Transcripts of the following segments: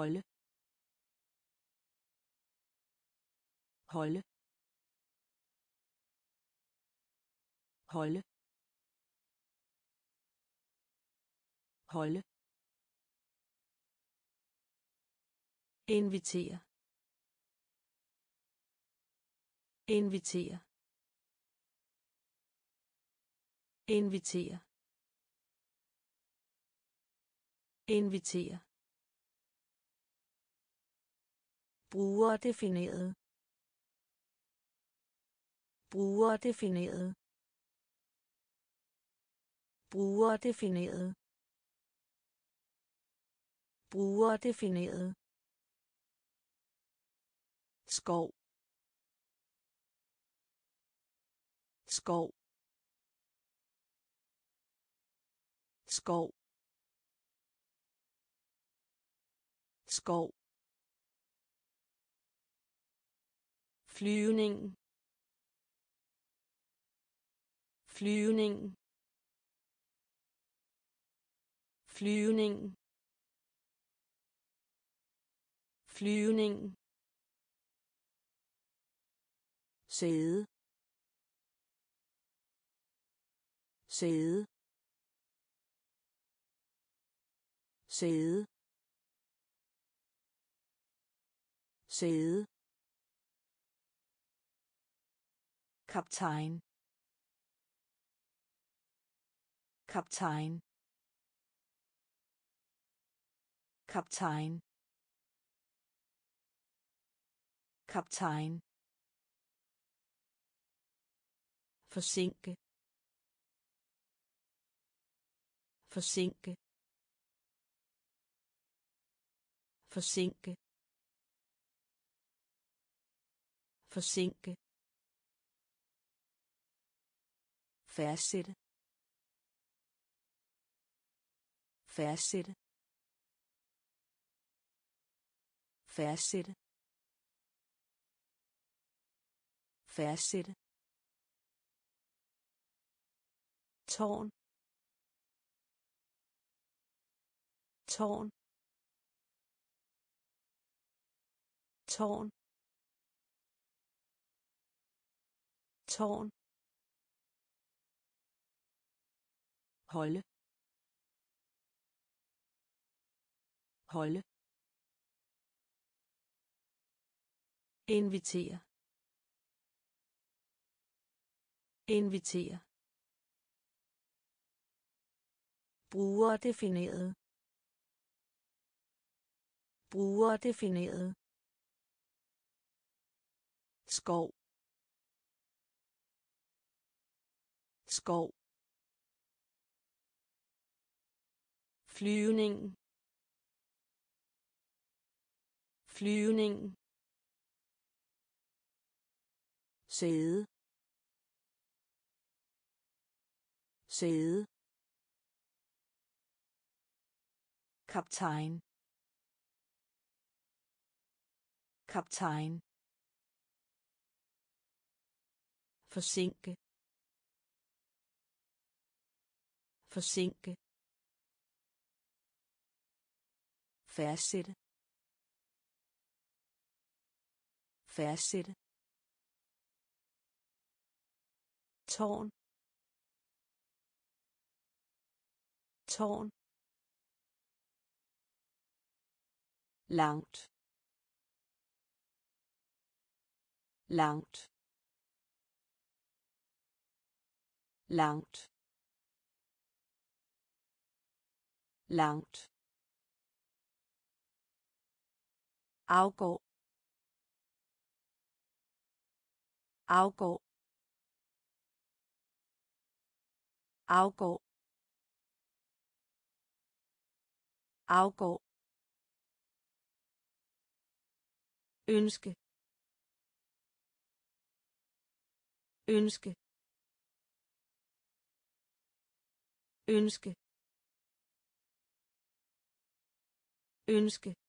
holde. Holde. Holde. Holde. Invitere. Invitere. Invitere. Invitere. Brugerdefineret. Brugerdefineret. Brugerdefineret. Brugerdefineret. Skov. Skov. Skov. Skov. Flyvning. Flyvning. Flyvning. Flyvning. Sæde. Sæde. Sæde. Sæde. Kaptajn. Kaptajn. Kaptajn. Kaptajn. Forsinke. Forsinke. Forsinke. Forsinke. Fastsætte fastsætte fastsætte fastsætte tårn. Tårn. Tårn. Tårn. Holde. Holde. Invitere. Invitere. Brugerdefineret. Brugerdefineret. Skov. Skov. Flyvning. Flyvning. Sæde. Sæde. Kaptajn. Kaptajn. Forsinke. Forsinke. Fastsætte fastsætte tårn. Tårn. Langt. Langt. Langt. Langt. Afgå. Afgå. Afgå. Afgå. Ønske. Ønske. Ønske. Ønske.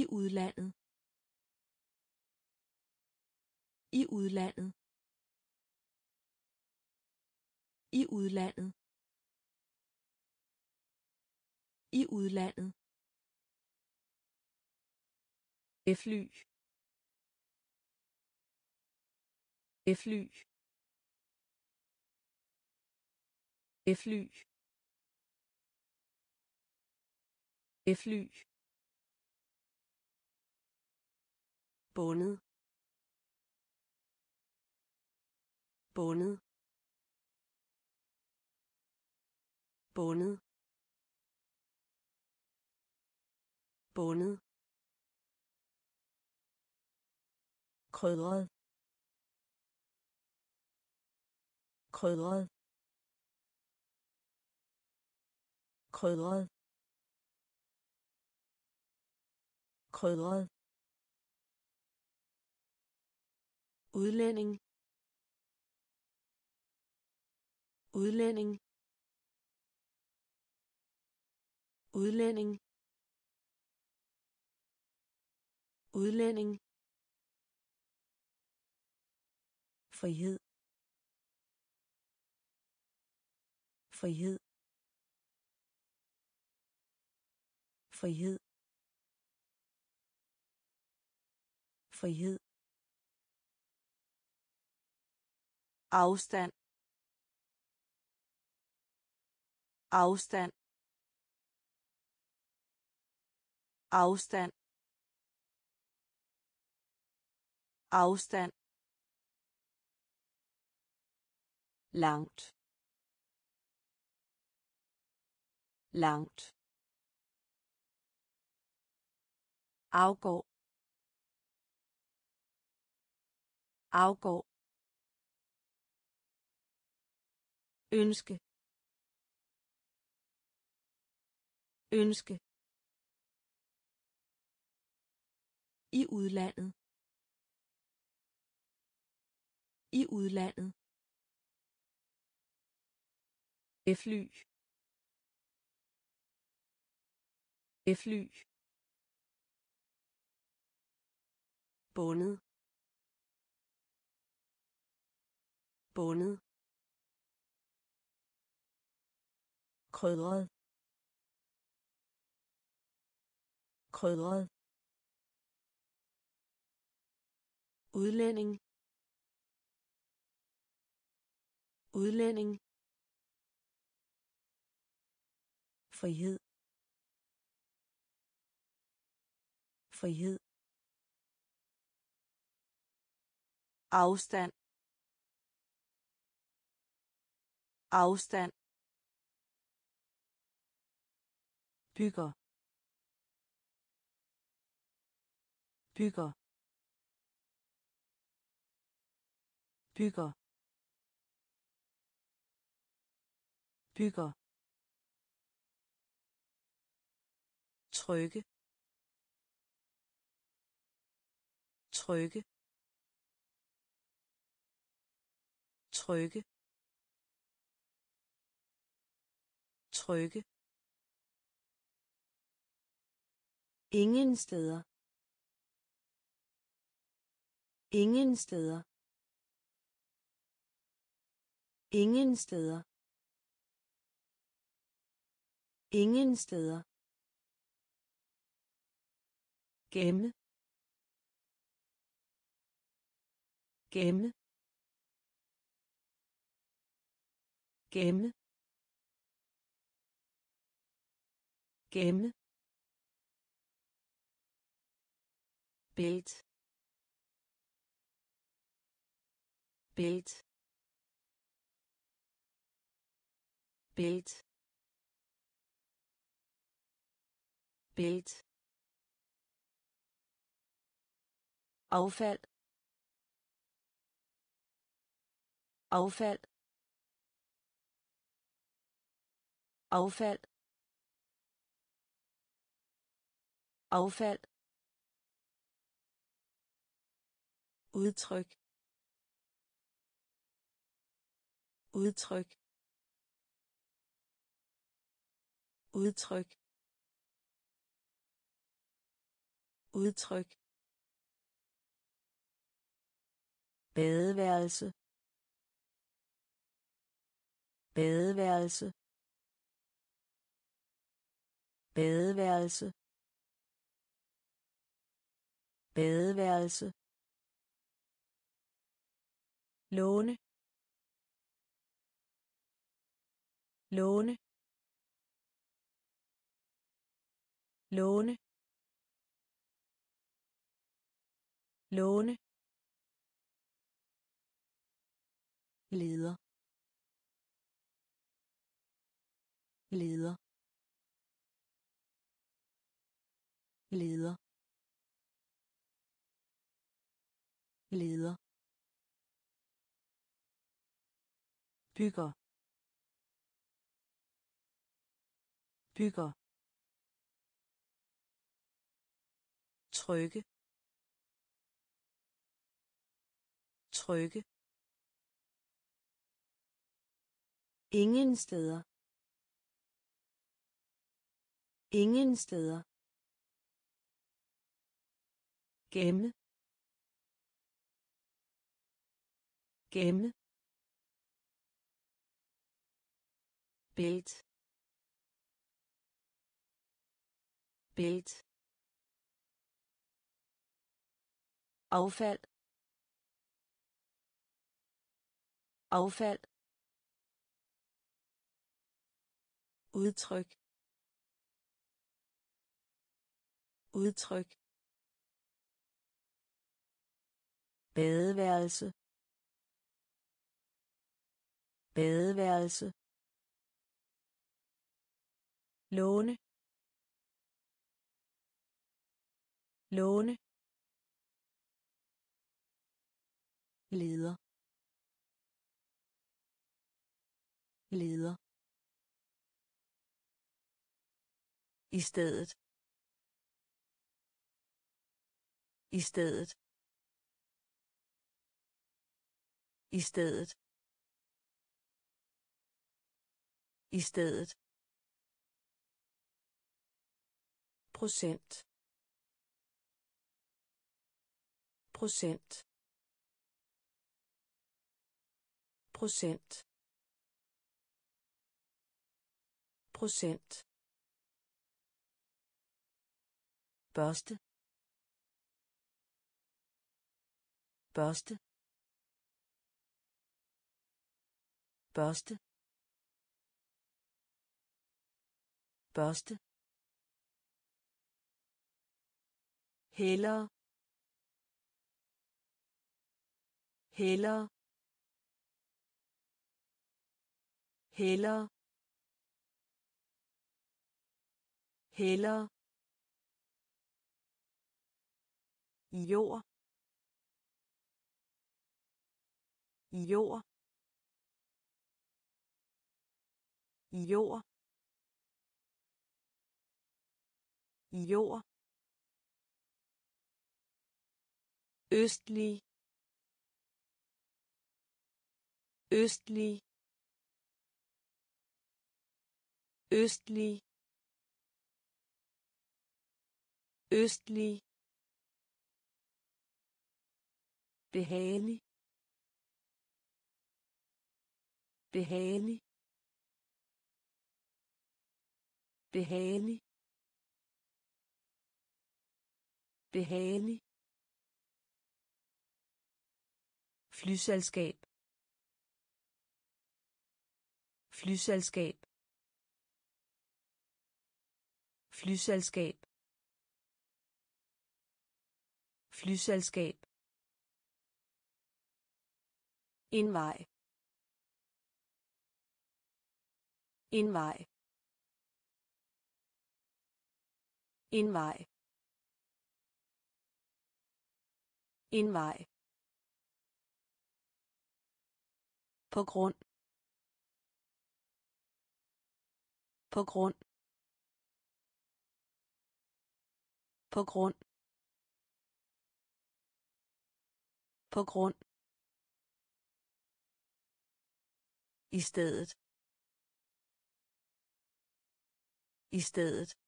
I udlandet i udlandet i udlandet I udlandet. Fly. Fly. Fly. Fly. Bundet. Bundet. Bundet. Bundet. Krydret. Krydret. Krydret. Krydret udlænding. Udlænding. Udlænding. Udlænding. Frihed. Frihed. Frihed. Frihed. Afstand. Afstand. Afstand. Afstand. Langt. Langt. Afgå. Afgå. Ønske. Ønske. I udlandet. I udlandet. Fly. Fly. Bundet. Bundet. Krydret. Krydret. Udlænding. Udlænding. Frihed. Frihed. Afstand. Afstand. Bygger bygger bygger bygger trykke trykke trykke trykke ingen steder. Ingen steder. Ingen steder. Ingen steder. Gemme. Gemme. Gemme. Gemme. Belt belt belt belt affald. Affald. Affald. Affald udtryk. Udtryk. Udtryk. Udtryk. Badeværelse. Badeværelse. Badeværelse. Badeværelse låne låne låne låne. Leder. Leder. Leder. Leder. Bygger. Bygger. Trykke trykke ingen steder. Ingen steder. Gemme. Gemme. Bælt bælt affald. Affald. Udtryk. Udtryk. Badeværelse. Badeværelse låne låne leder leder. I stedet i stedet i stedet. I stedet. Procent. Procent. Procent. Procent. Børste. Børste. Børste. Børste. Heller heller heller heller jord. Jord. Jord. Jord. Østlig østlig østlig østlig. Behagelig. Behagelig. Behagelig. Behagelig. Flyselskab. Flyselskab. Flyselskab. Flyselskab. En vej. En vej. På grund. På grund. På grund. På grund. I stedet. I stedet.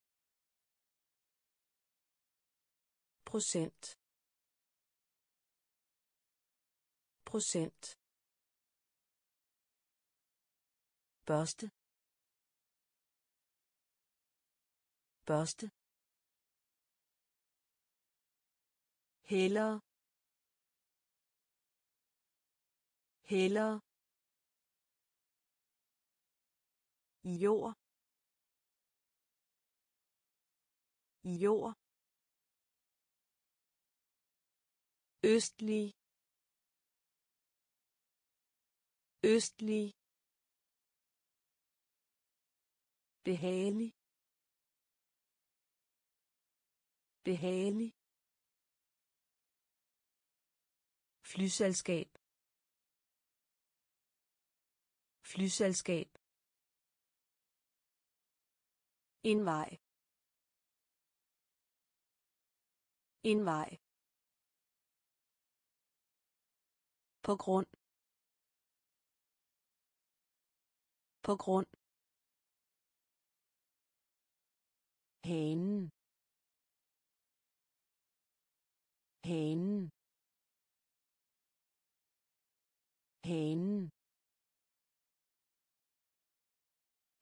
Procent. Procent. Børste. Børste. Heller heller jord. I jord. Østlig. Østlig. Behagelig behagelig flyselskab flyselskab indvej indvej på grund på grund hanen hanen hanen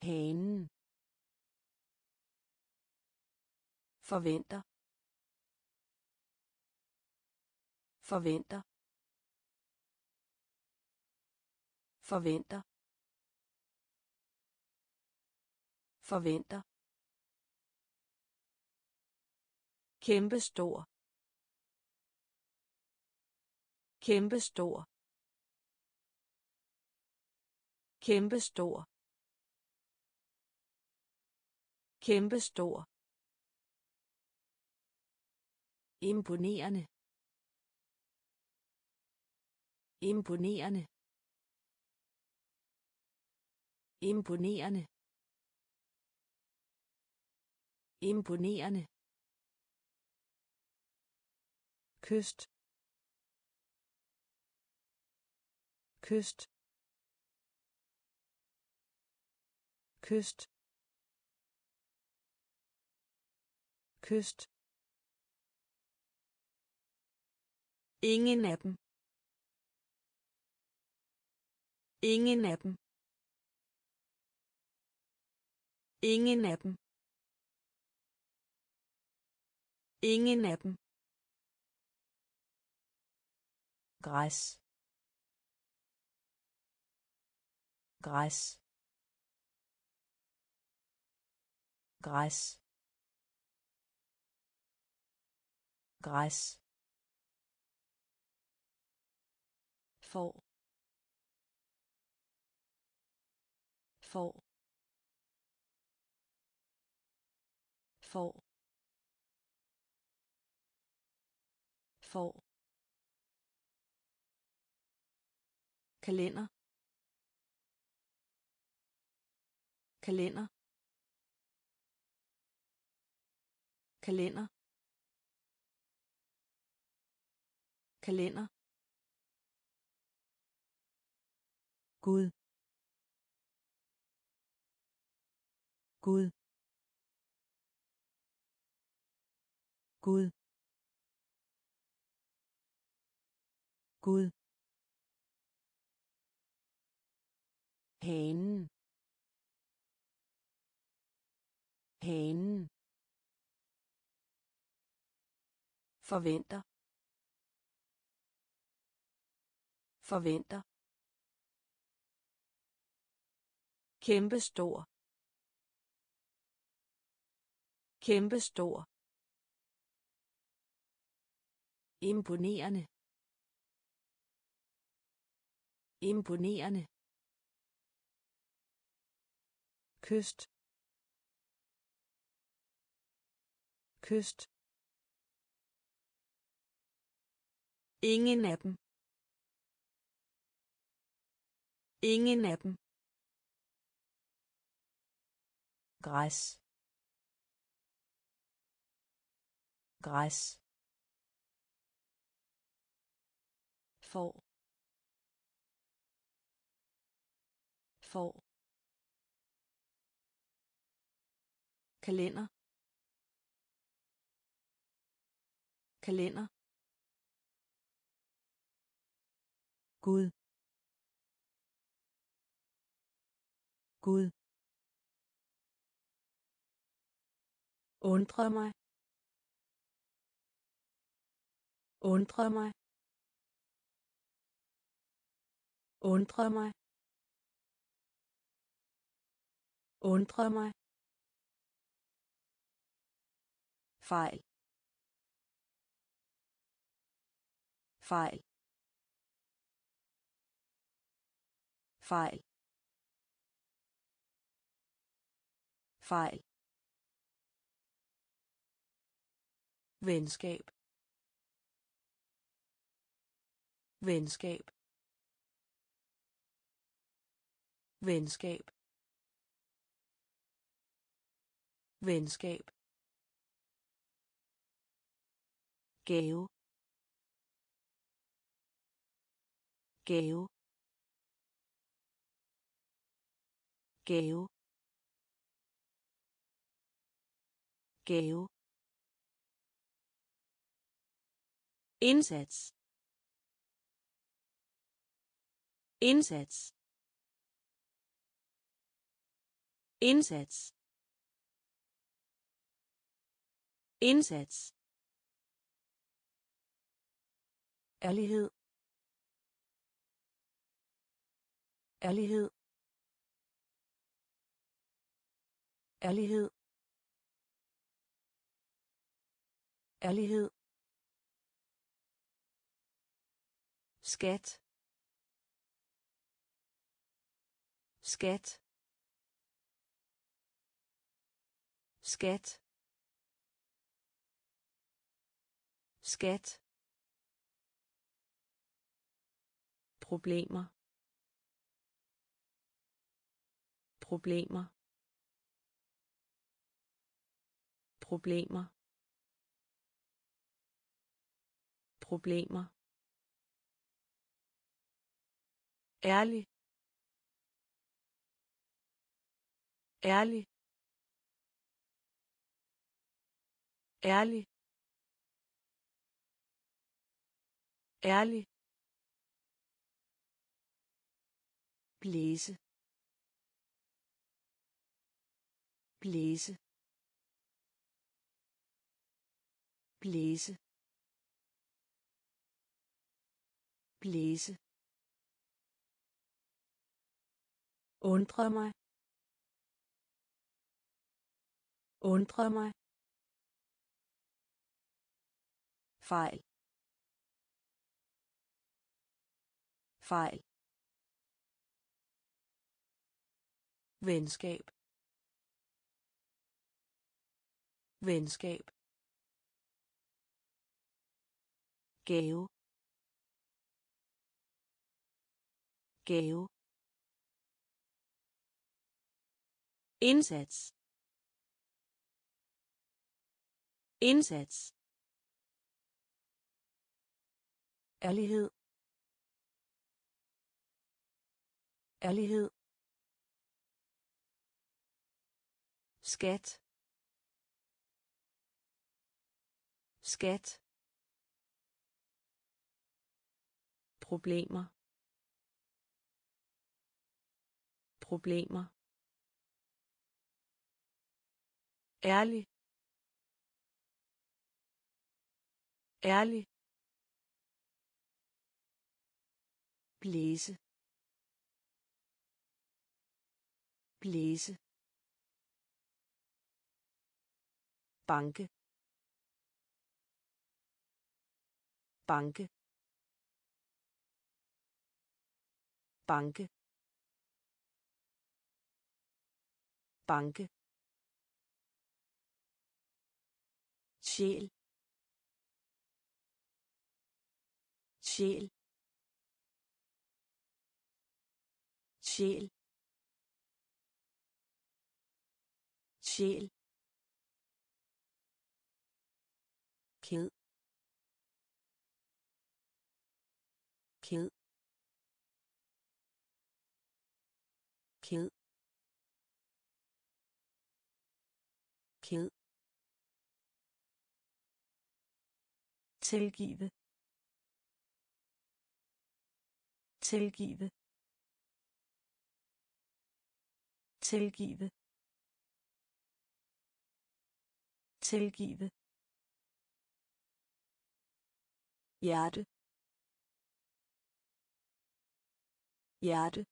hanen forventer. Forventer. Forventer. Forventer kæmpe stor kæmpe stor kæmpe stor kæmpe stor imponerende. Imponerende. Imponerende. Imponerende. Kyst kyst kyst kyst. Ingen af dem. Ingen af dem. Ingen af dem. Ingen af dem. Græs. Græs. Græs. Græs. For for for for kalender. Kalender. Kalender. Kalender. Gud. Gud. Gud. Gud. Hanen. Hanen. Forventer. Forventer. Kæmpe stor kæmpe stor imponerende. Imponerende. Kyst kyst. Ingen af dem. Ingen af dem. Græs. Græs. For for kalender. Kalender. Gud. Gud. Undre mig. Undre mig. Undre mig. Undre mig fejl. Fejl. Fejl. Fejl. Venskab. Venskab. Venskab. Venskab gave gave gave gave indsats. Indsats. Indsats. Indsats ærlighed. Ærlighed. Ærlighed. Ærlighed. Skat. Skat. Skat. Skat. Problemer. Problemer. Problemer. Problemer. Ærlig. Ærlig. Ærlig. Ærlig. Blæse. Blæse. Blæse. Blæse. Undre mig. Undre mig. Fejl. Fejl. Venskab. Venskab. Gave. Gave. Indsats. Indsats. Ærlighed. Ærlighed. Skat. Skat. Problemer. Problemer. Ærlig. Ærlig. Blæse. Blæse. Banke. Banke. Banke. Banke. Sjæl. Sjæl. Sjæl. Sjæl. Tilgive tilgive tilgive tilgive hjerte. Hjerte.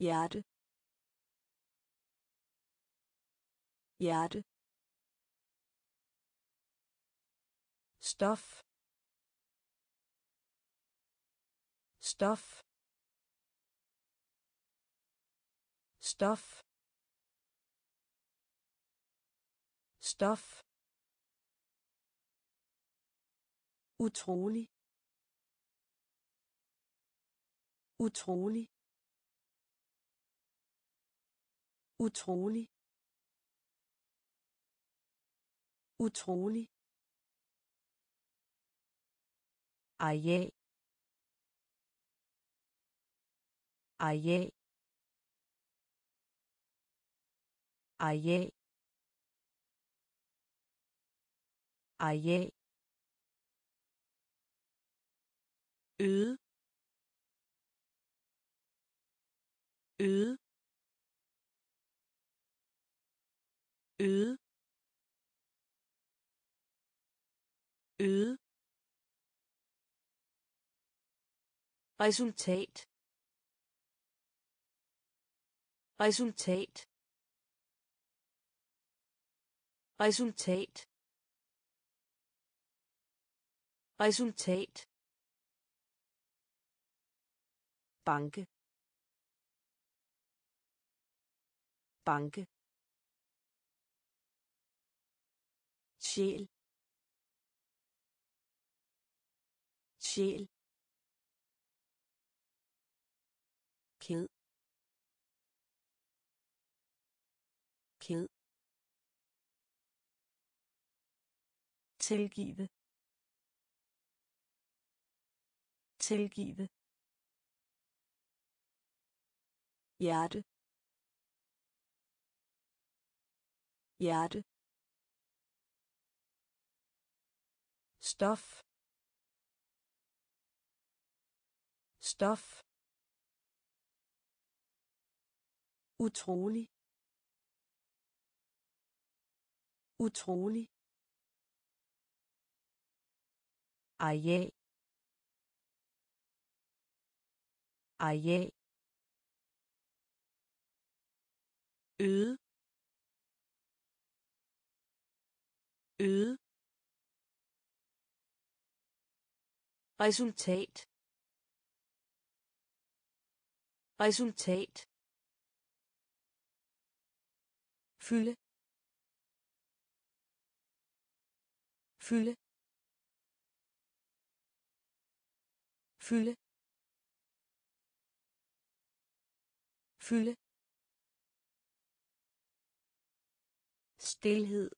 Hjerte. Hjerte. Stof. Stof. Stof. Stof. Utrolig. Utrolig. Utrolig. Utrolig. Areal areal areal areal øde øde øde øde resultat. Resultat. Resultat. Resultat. Banke. Banke. Sjæl. Sjæl. Tilgive tilgive hjerte. Hjerte. Stof. Stof. Utrolig. Utrolig. Areal areal øde. Øde. Resultat. Resultat. Fylde. Fylde. Fylde. Fylde. Stilhed.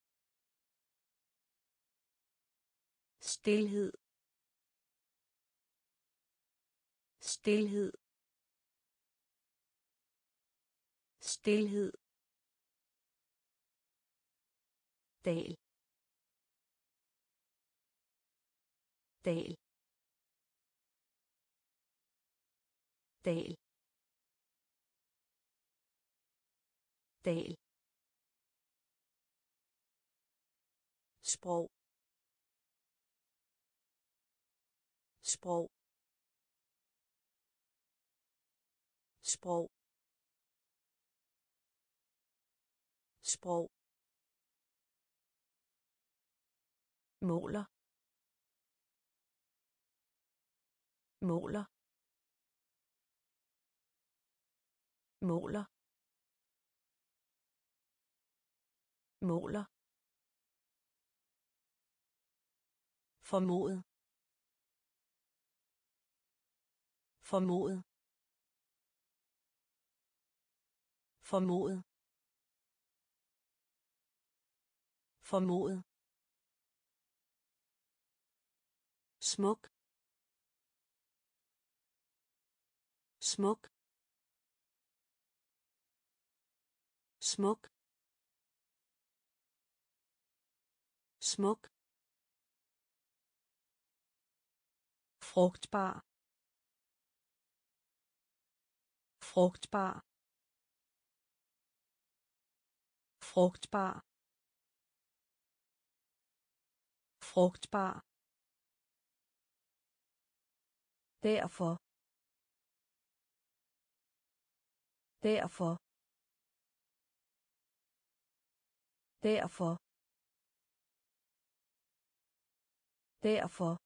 Stilhed. Stilhed. Stilhed. Dal. Dal. Dal. Dal. Sprog. Sprog. Sprog. Sprog. Måler. Måler. Måler. Måler. Formodet. Formodet. Formodet. Formodet. Smuk. Smuk. Smuk. Smuk. Frugtbar. Frugtbar. Frugtbar. Frugtbar. Derfor. Derfor. Derfor. Derfor.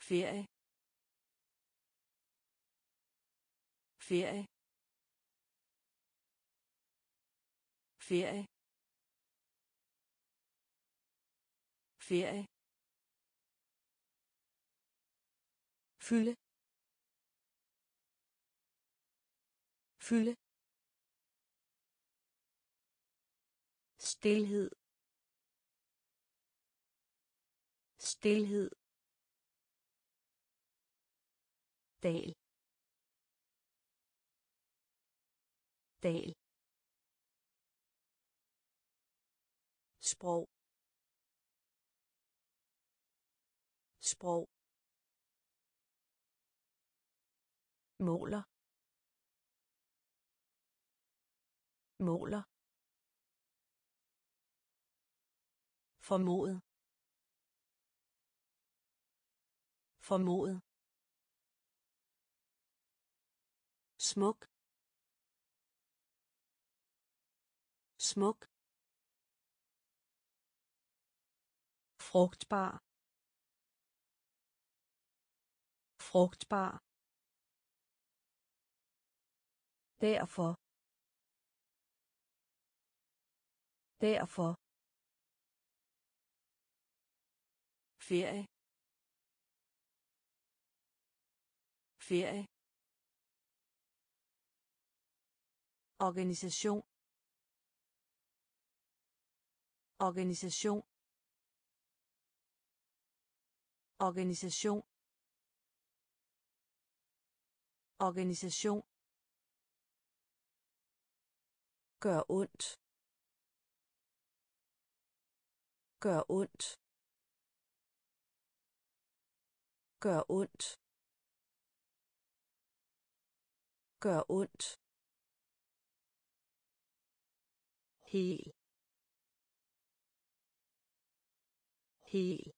Ferie. Ferie. Ferie. Ferie. Fylde. Fylde. Stilhed stilhed dal. Dal. Sprog. Sprog. Måler. Måler. Formodet. Formodet. Smuk. Smuk. Frugtbar. Frugtbar. Derfor. Derfor. Ferie. Ferie. Organisation. Organisation. Organisation. Organisation. Gør ondt. Gør ondt. Gør ondt. Gør ondt. Hel. Hel.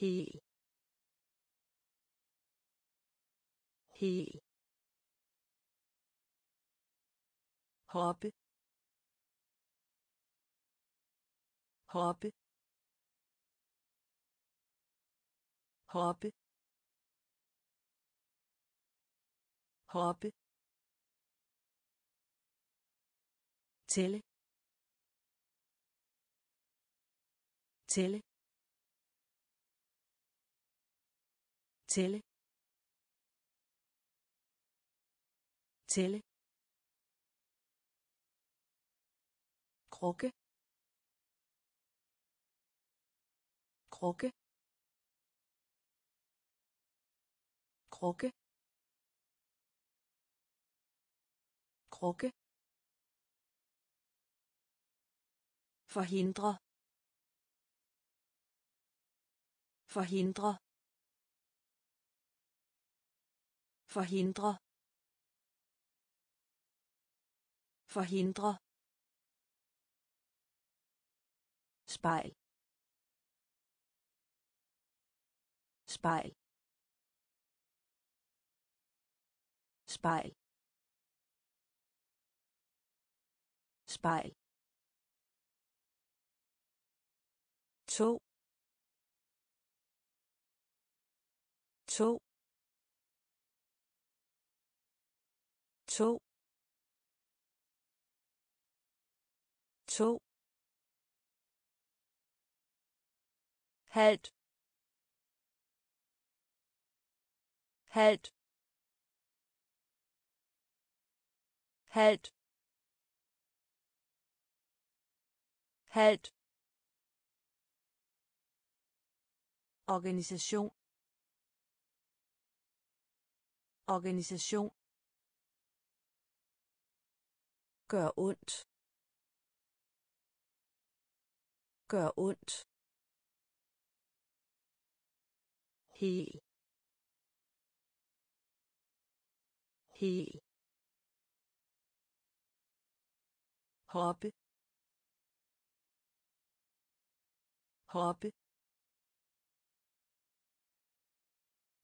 Hel. Hel. Hoppe. Hoppe. Hoppe hoppe tælle tælle tælle tælle krukke krukke krukke. Krukke. Forhindre. Forhindre. Forhindre. Forhindre. Spejl. Spejl. Spejl. Spejl. To. To. To. To. Halt. Halt. Halt. Halt. Organisation. Organisation. Gør ondt. Gør ondt. Hel. Hel. Hoppe hoppe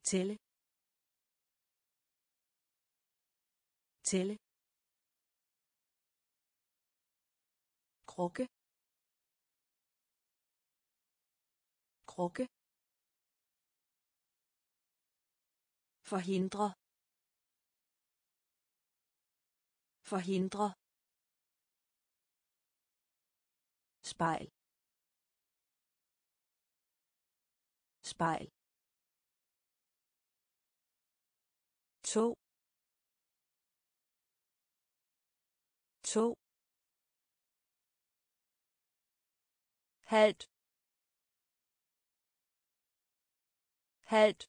tælle tælle krukke krukke forhindre forhindre spejl. Spejl. To. To. Halt. Halt.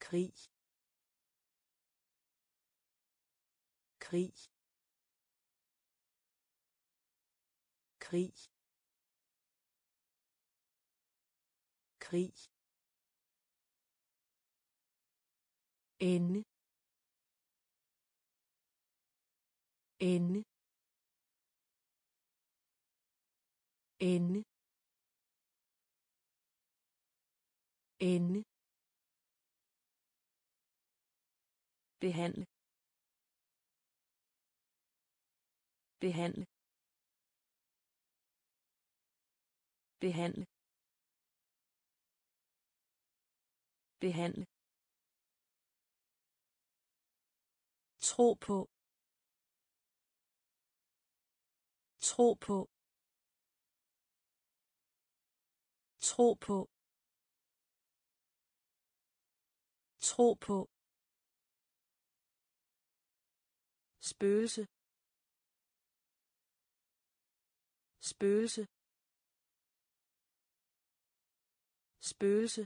Krig. Krig. Krig. Krig. Ende. Ende. Ende. Ende. Behandle. Behandle. Behandle. Behandle. Tro på. Tro på. Tro på. Tro på. Spøgelse. Spøgelse. Spøgelse.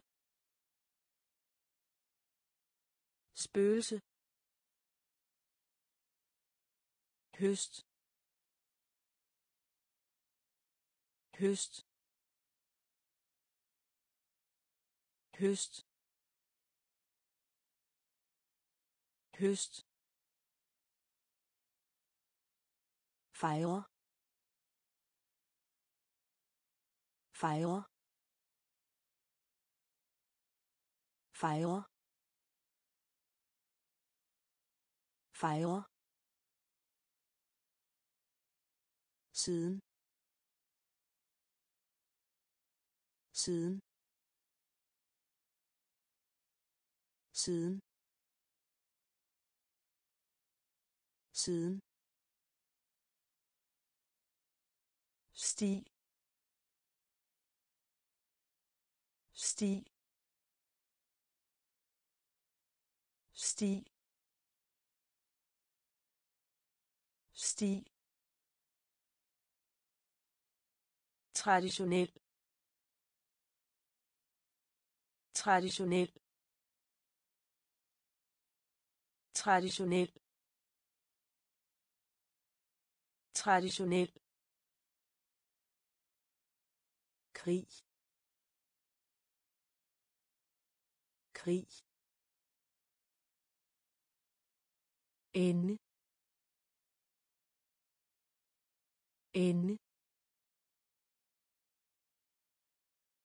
Spøgelse. Høst. Høst. Høst. Høst. Fejre. Fejre. Fejre. Fejre. Siden. Siden. Siden. Siden. Sti. Sti. Sti. Sti. Traditionel. Traditionel. Traditionel. Traditionel. Krig. Krig. Ende. Ende.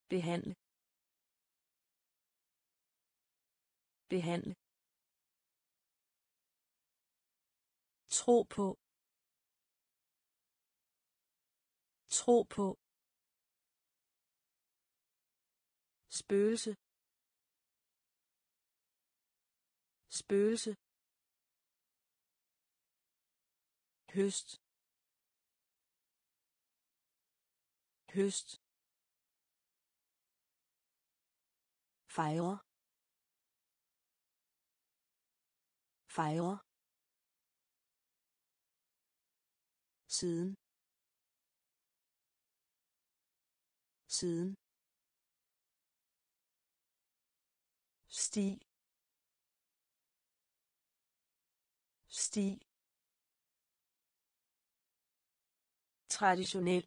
Behandle. Behandle. Tro på. Tro på. Spøgelse. Spøgelse. Høst. Høst. Fejre. Fejre. Siden. Siden. Sti. Sti. Traditionel.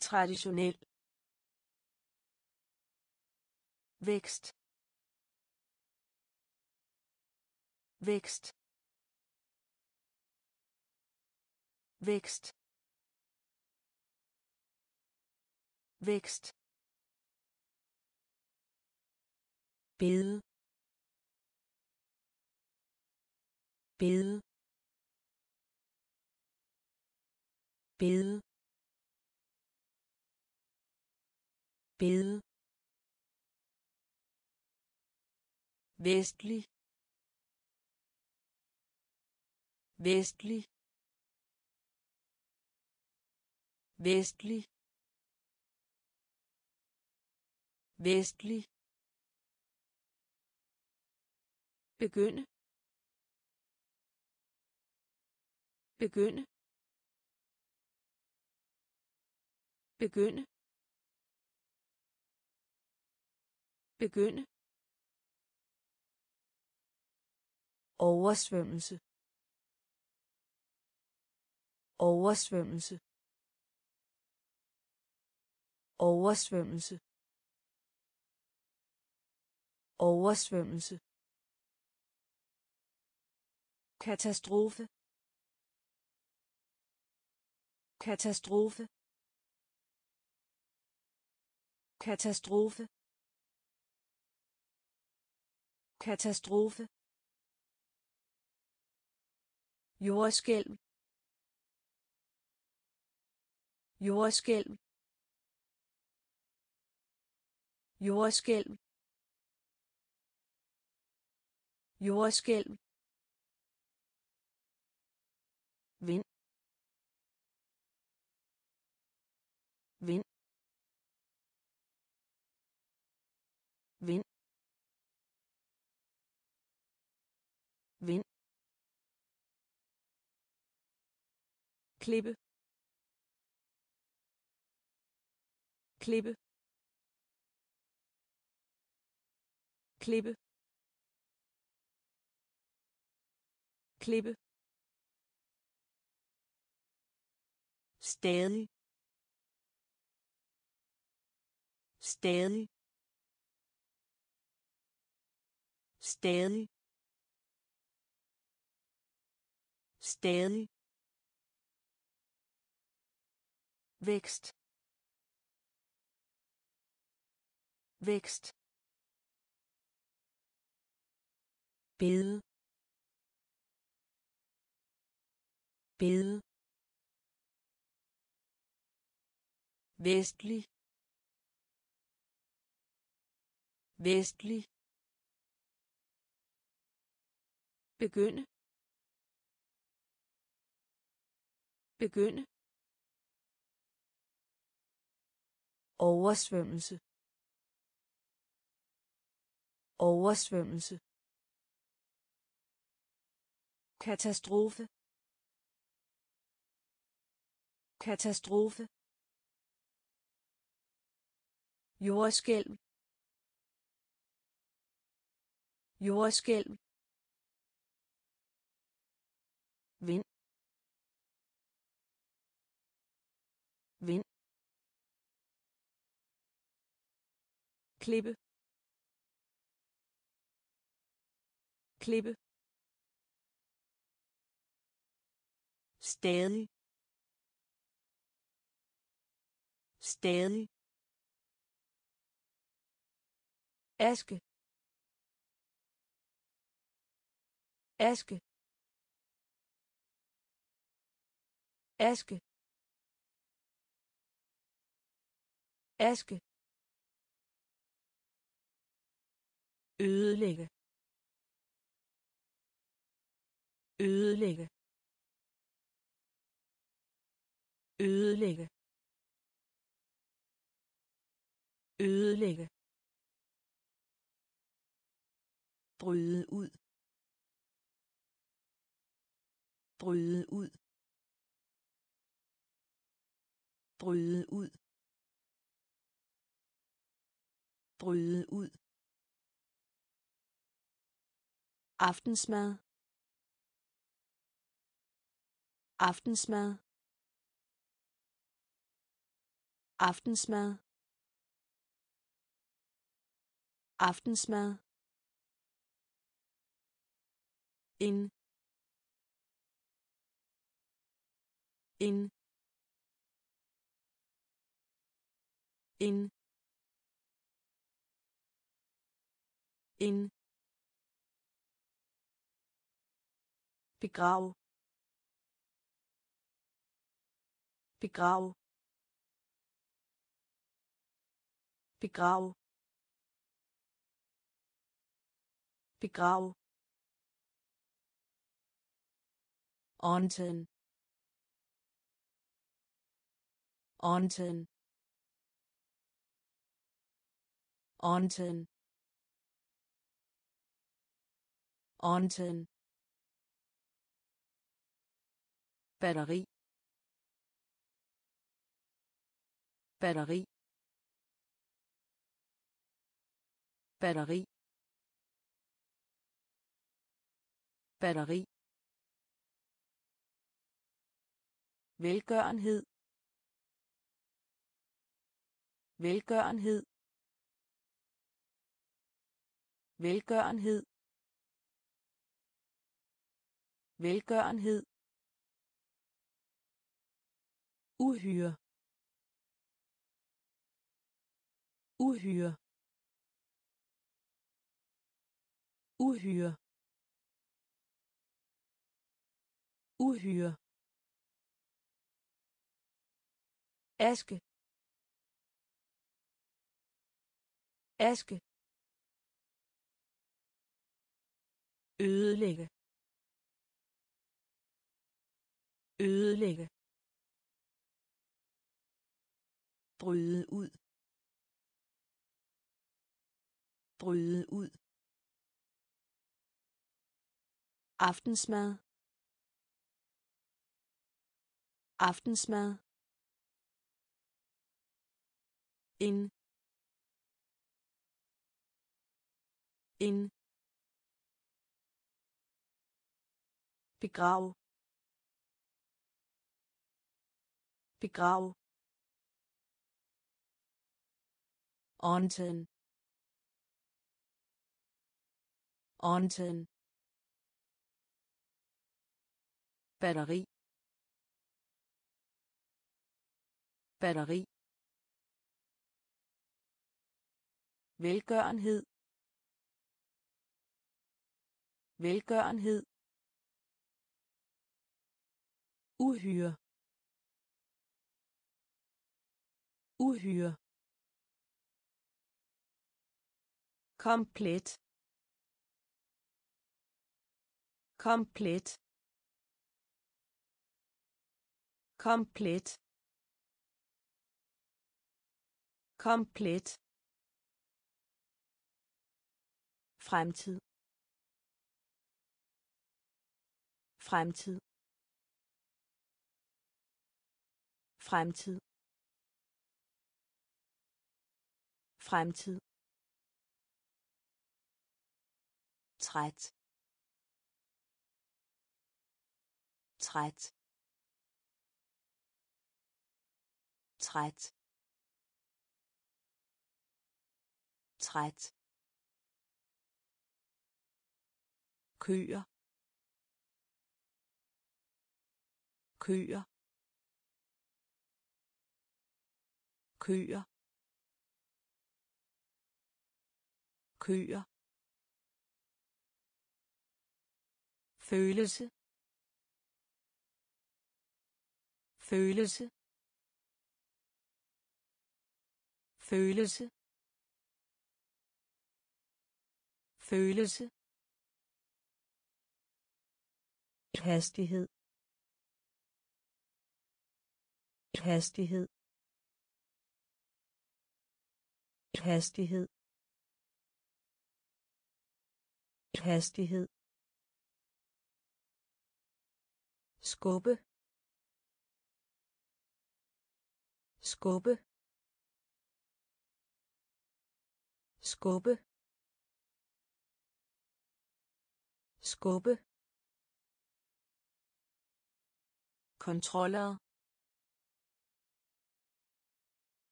Traditionel. Vækst. Vækst. Vækst. Vækst. Bede. Bede. Bede. Bede. Vestlig. Vestlig. Vestlig. Vestlig. Begynde begynde begynde. Begynde. Oversvømmelse. Oversvømmelse. Oversvømmelse. Oversvømmelse. Katastrofe. Katastrofe katastrofe. Katastrofe. Jordskælv. Jordskælv. Jordskælv. Jordskælv. Vind. Vind. Vind. Klippe. Klippe. Klippe. Klippe. Stadig. Stadig. Stadig. Stadig. Vækst. Vækst. Bede. Bede. Vestlig. Vestlig. Begynde. Begynde. Oversvømmelse. Oversvømmelse. Katastrofe. Katastrofe. Jordskælv. Jordskælv. Vind. Vind. Klippe. Klippe. Stadig. Stadig. Aske. Aske. Aske. Aske. Ødelægge. Ødelægge. Ødelægge. Ødelægge. Bryde ud. Bryde ud. bryde ud. Bryde ud. Aftensmad. Aftensmad. Aftensmad. Aftensmad. In. In. In in begrav. Begrav. Begrav. Begrav. Onten. Onten. Onten. Onten. batteri. Batteri. Batteri. Batteri. Velgørenhed. Velgørenhed. Velgørenhed. Velgørenhed. Uhyre. Uhyre. Uhyre. Uhyre. Aske. Aske. Ødelægge. Ødelægge. Bryde ud. Bryde ud. Aftensmad. Aftensmad. In in begrav begrav Onten. Onten. batteri. Batteri. Velgørenhed. Velgørenhed. Uhyre. Uhyre. Komplet. Komplet. Komplet. Komplet. Fremtid. Fremtid. Fremtid. Fremtid. Træt. Træt. Træt. Træt. Køer. Køer. Køer. Køer. Følelse. Følelse. Følelse. Følelse. Hastighed. Hastighed. Hastighed. Hastighed. Skubbe. Skubbe. Skubbe. Skubbe. Kontroller.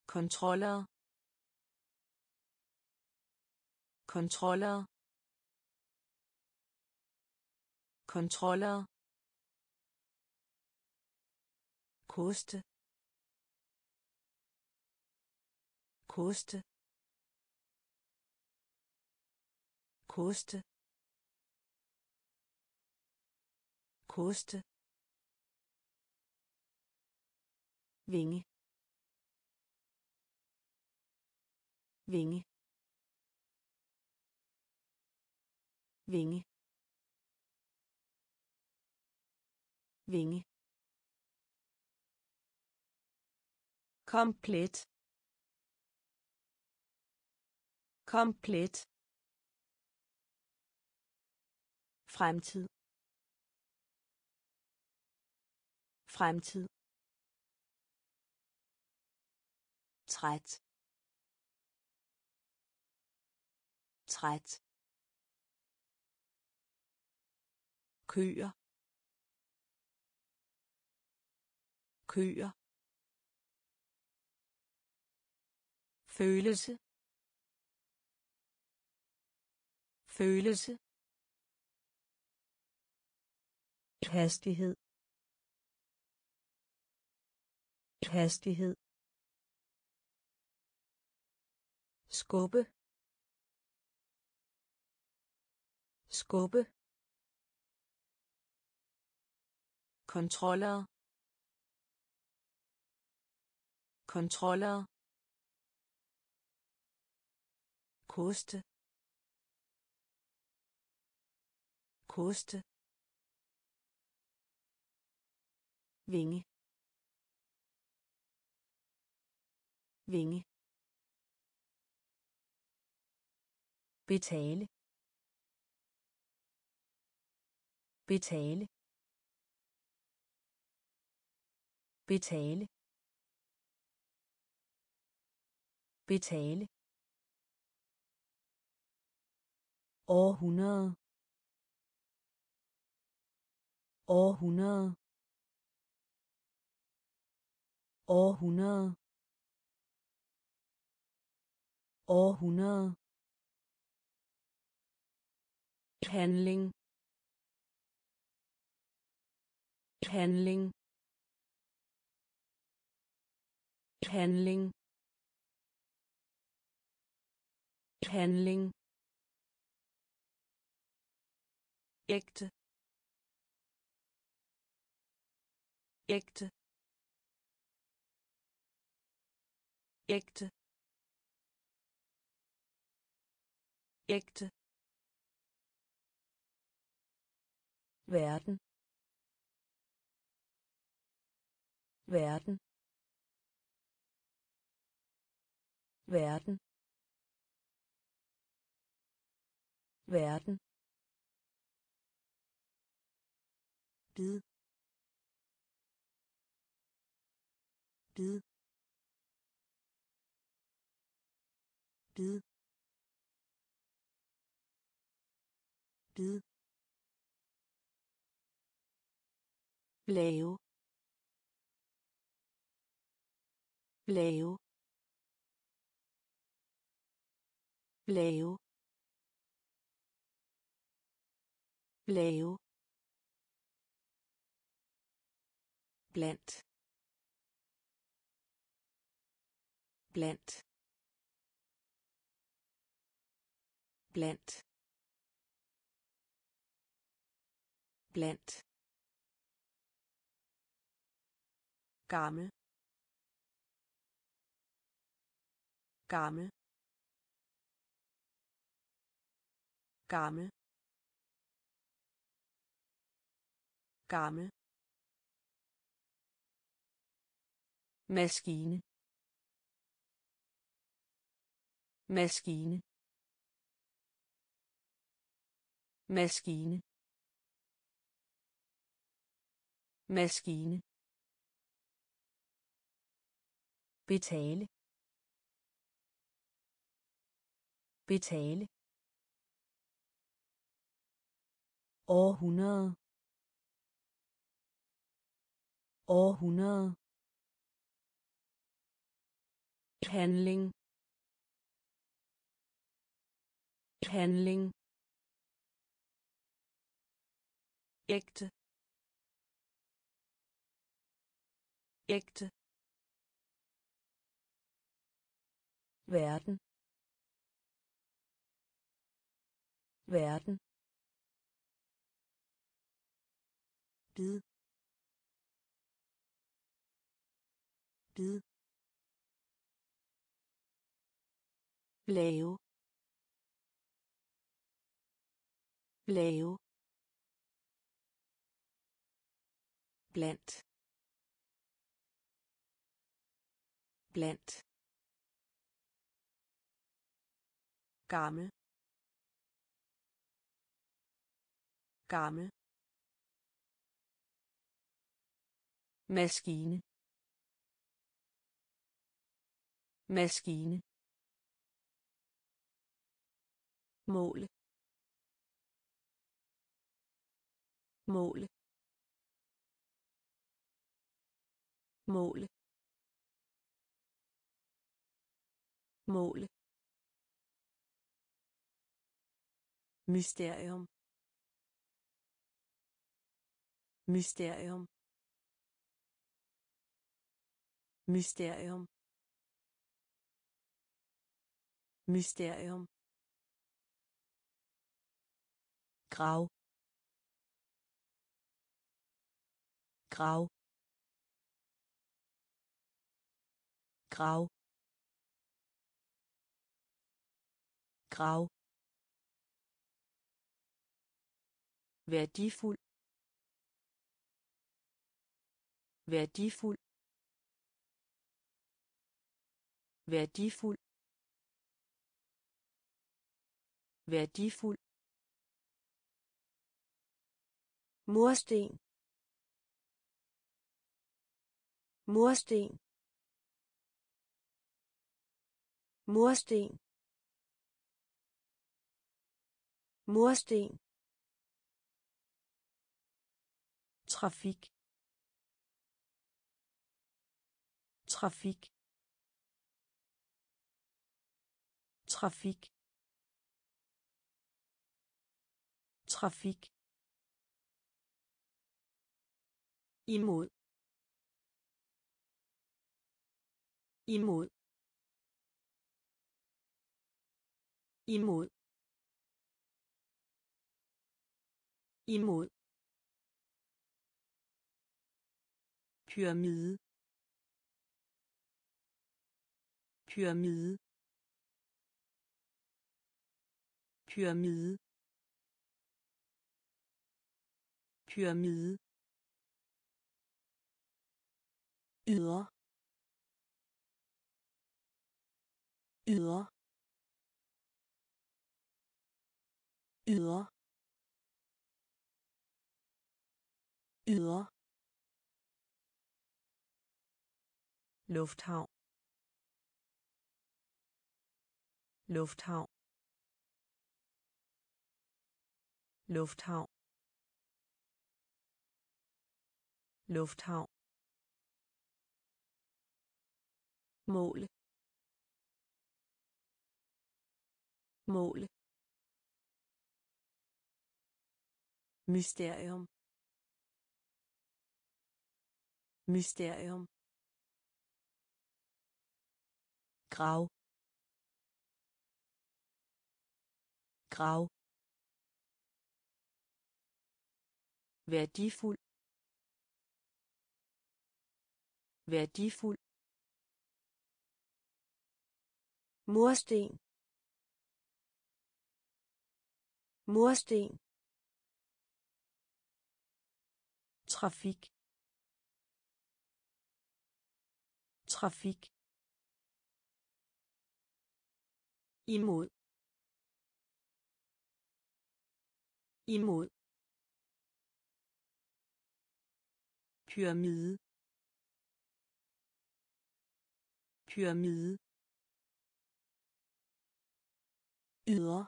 Kontroller. Kontroller. Kontroller. Koste. Koste. Koste. Koste. Vinge. Vinge. Vinge. Vinge. Komplet. Komplet. Fremtid. Fremtid. Træt. Træt. Køer. Køer. Følelse. Følelse. Hastighed. Hastighed. Skubbe. Skubbe. Kontroller. Kontroller. Koste. Koste. Vinge. Vinge. Betale. Betale. Betale. Betale. Århundrede. Århundrede. Århundrede. Århundrede. Handling. Handling. Handling. Handling. Ægte ægte ægte ægte verden verden verden. Verden. Bid. Bid. Bid. Bid. Lave lave lave lave blandt. Blandt. Blandt. Blandt. Gammel. Gammel. Gammel. Gammel. Maskine. Maskine. Maskine. Maskine. Betale. Betale. Århundrede. Århundrede. Handling. Handling. Ægte. Ægte. Verden. Verden. Bid. Bid. Lave. Lave. Blandt. Blandt. Gammel. Gammel. Maskine. Maskine. Mål. Mål. Mål. Mål. Mysterium. Mysterium. Mysterium. Mysterium. Grav grav grav grav værdifuld. Værdifuld. Værdifuld. Værdifuld. Mursten. Mursten. Mursten. Mursten. Trafik. Trafik trafik. Trafik. Imod. Imod. Imod. Imod. Pyramide. Pyramide. Pyramide pyramide Yder. Yder. Yder. Yder. lufthavn lufthavn lufthavn. Lufthavn. Mål. Mål. Mysterium. Mysterium. Grav grav værdifuld. Værdifuld. Mursten. Mursten. Trafik. Trafik. Imod. Imod pyramide. Pyramide. Yder.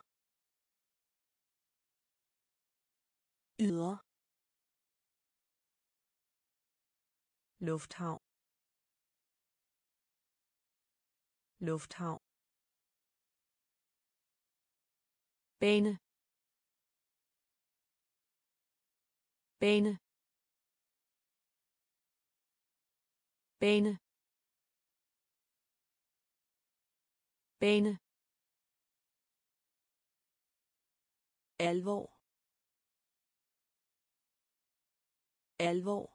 Yder. lufthavn. Lufthavn. Bane. Bane. Bane. Bane. Alvor. Alvor.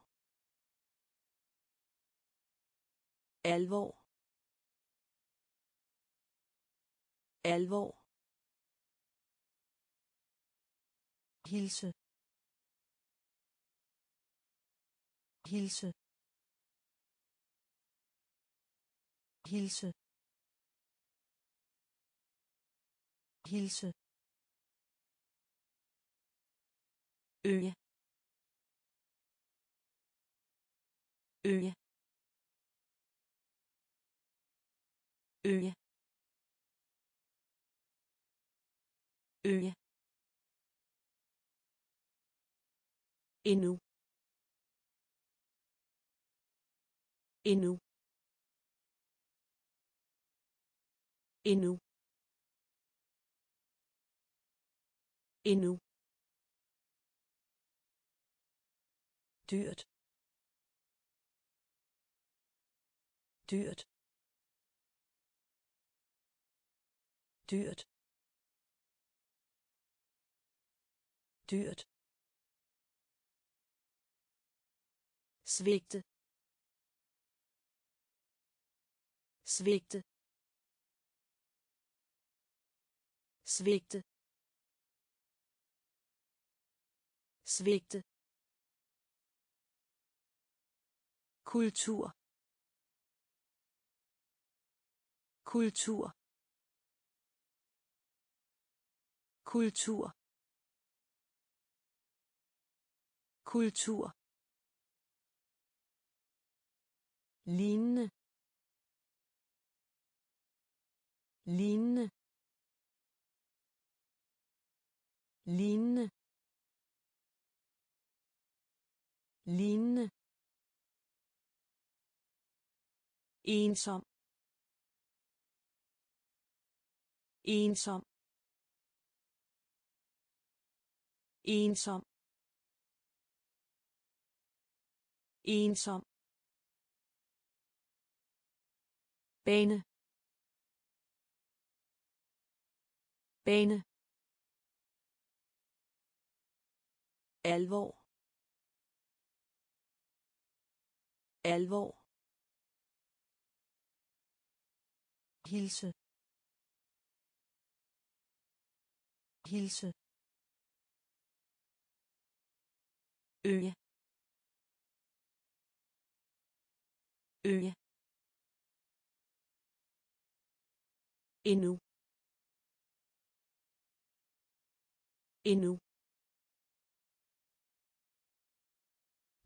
Alvor. Alvor. Hilse. Hilse. Hilse. Hilse. Øje øje øje øje endnu. Endnu. Endnu endnu dyrt dyrt dyrt dyrt svigte svigte svigte. Svigte. Kultur. Kultur. Kultur. Kultur. Lignende. Lignende. Lignende. Lignende. Ensom. Ensom. Ensom. Ensom. Bane. Bane. Alvor. Alvor. Hilse. Hilse. Øje øje endnu. Endnu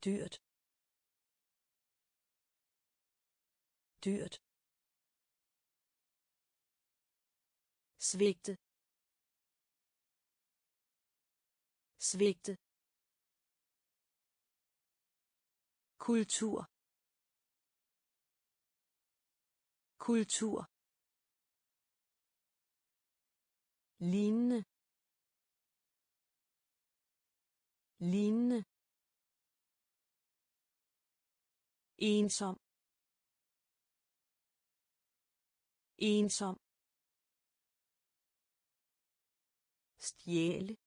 dyrt. Dyrt. Svigte. Svigte. Kultur. Kultur. Lignende. Lignende. Ensom. Ensom. Stjæle.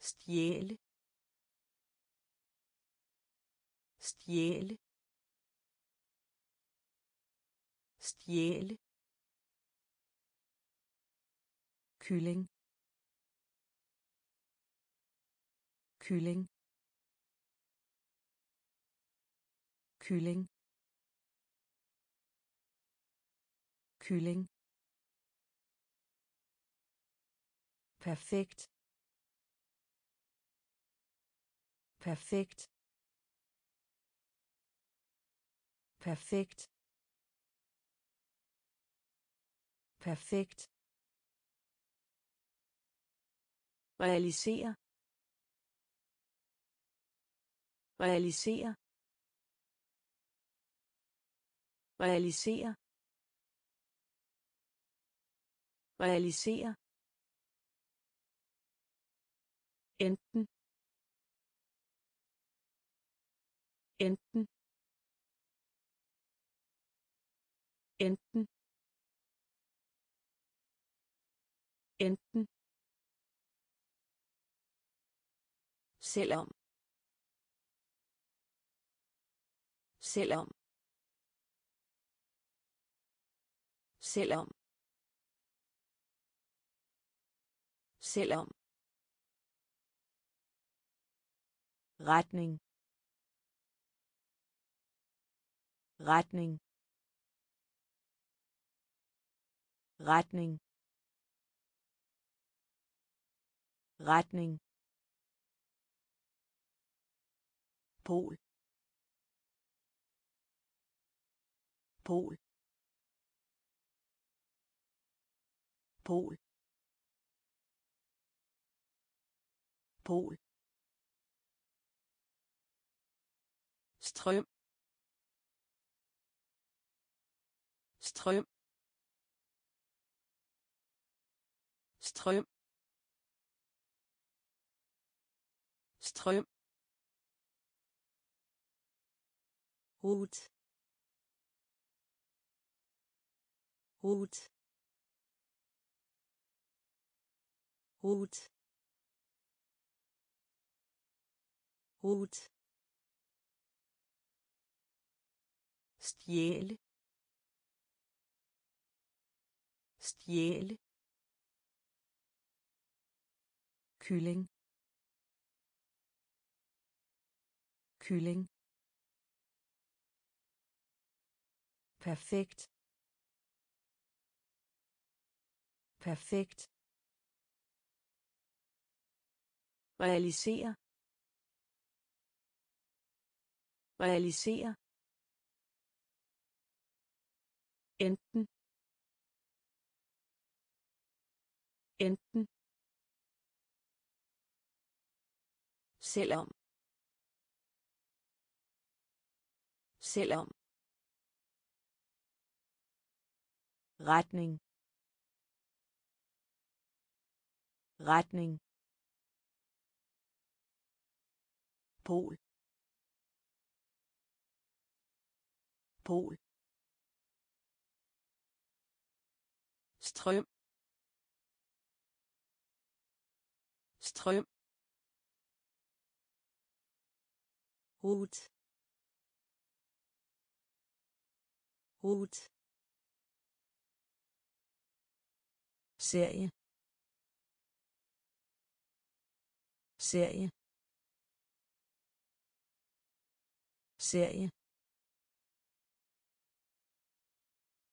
Stjæle. Stjæle. Stjæle. Kylling. Kylling. Kylling. Kylling. Perfekt. Perfekt. Perfekt. Perfekt. Realisere realisere realisere. Realisere. Enten. Enten. Enten. Enten. Selvom. Selvom. Selvom. Selvom. Retning. Retning. Retning. Retning. Pol. Pol. Pol. Pol. Strøm. Strøm. Strøm. Strøm. Hut Hut Hut Hut stjæle stjæle kylling. Kylling. Perfekt. Perfekt. Realisere. Realisere. Enten. Enten. Selvom. Selvom. Retning. Retning. Pol. Pol. Strøm. Strøm. Hut Hut serie. Serie. Serie.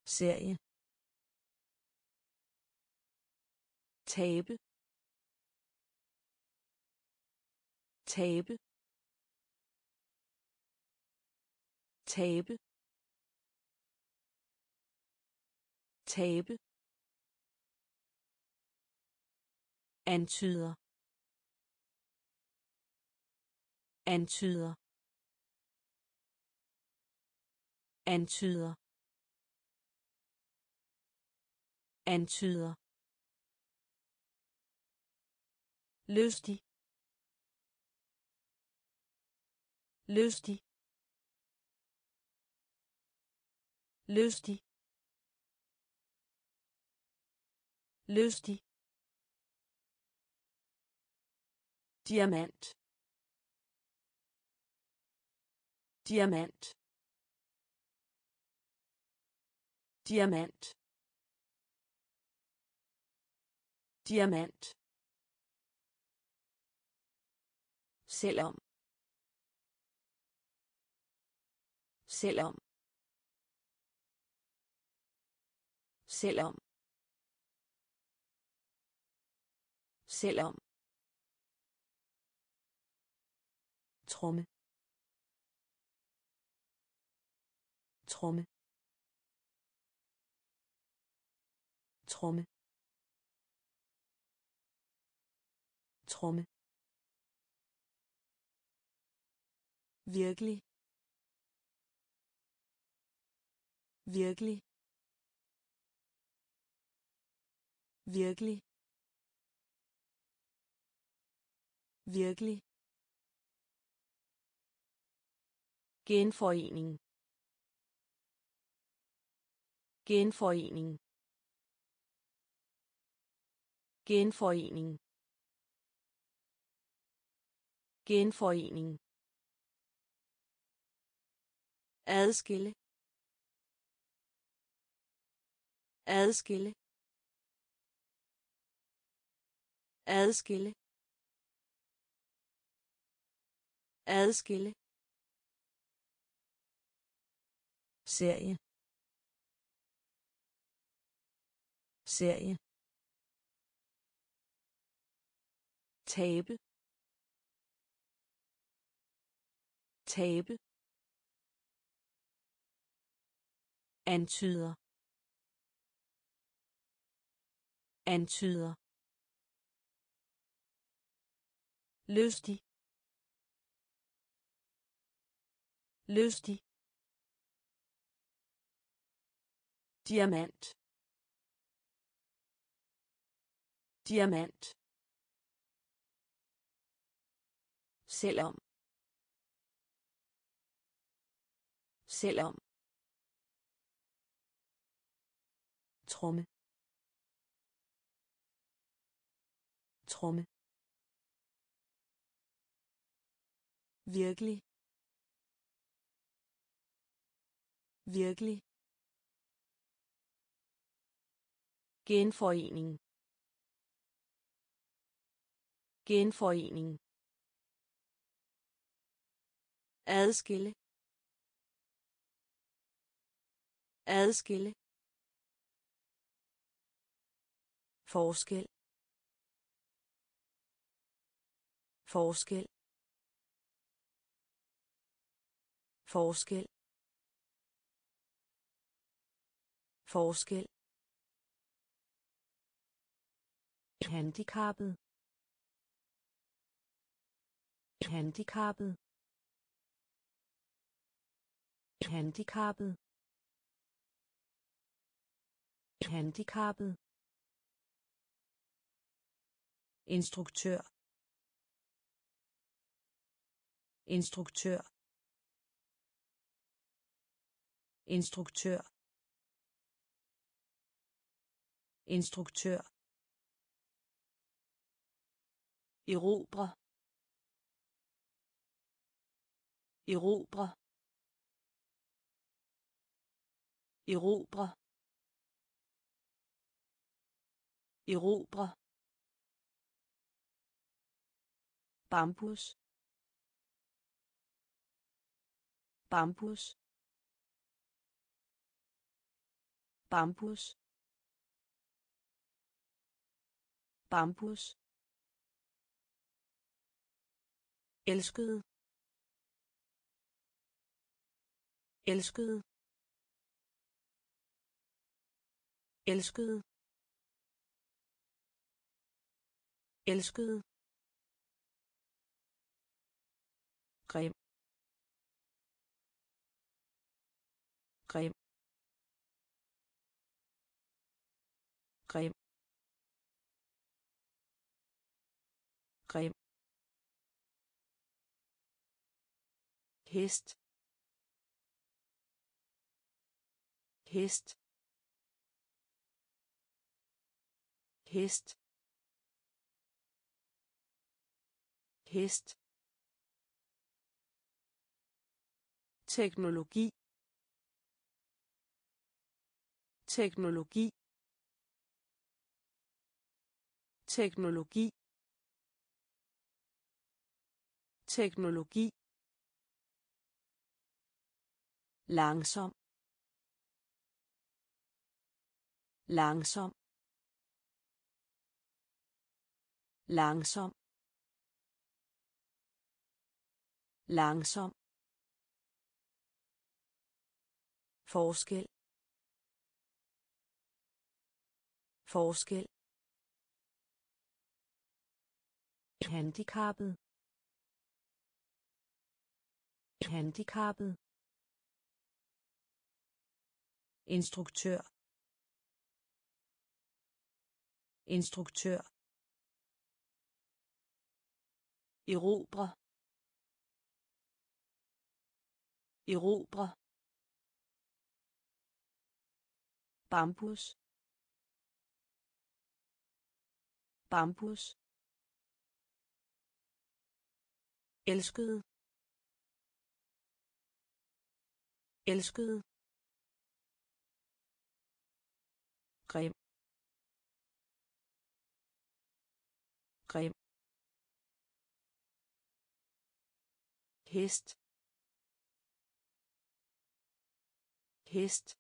Serie. Tabe tabe tabe tabe antyder. Antyder. Antyder. Antyder. Lystig. Lystig. Lystig. Lystig. Diamant. Diamant. Diamant. Diamant. Selvom. Selvom. Selvom. Selvom. Tromme. Tromme. Tromme. Tromme. Virkelig. Virkelig. Virkelig. Virkelig. Genforening. Genforening genforening. Genforening. Adskille. Adskille. Adskille. Adskille. Serie. Serie. Tabe tabe antyder antyder lystig lystig diamant diamant. Selvom. Selvom. Tromme. Tromme. Virkelig. Virkelig. Genforening. Genforening adskille adskille forskel forskel forskel forskel. Handicappet handicappet handicappet handicappet instruktør. Instruktør. Instruktør. Instruktør. Erobre. Erobre. Erobre. Erobre. Bambus. Bambus. Bambus. Bambus. Elskede. Elskede. Elskede. Elskede. Grim. Grim. Grim. Grim. Hest. Hest. Hest. Hest. Teknologi. Teknologi. Teknologi. Teknologi. Langsom. Langsom. Langsom. Langsom. Forskel. Forskel. Handicappet handicappet instruktør. Instruktør. Erobre. Erobre. Bambus. Bambus. Elskede. Elskede. Grim. Grim. Hest. Hest.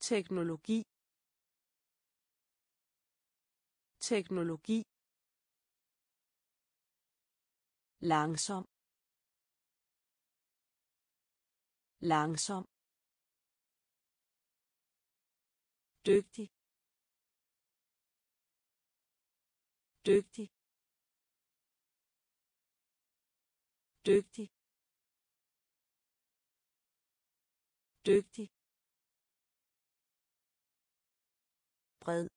Teknologi. Teknologi. Langsom. Langsom. Dygtig. Dygtig. Dygtig. Dygtig. Bred.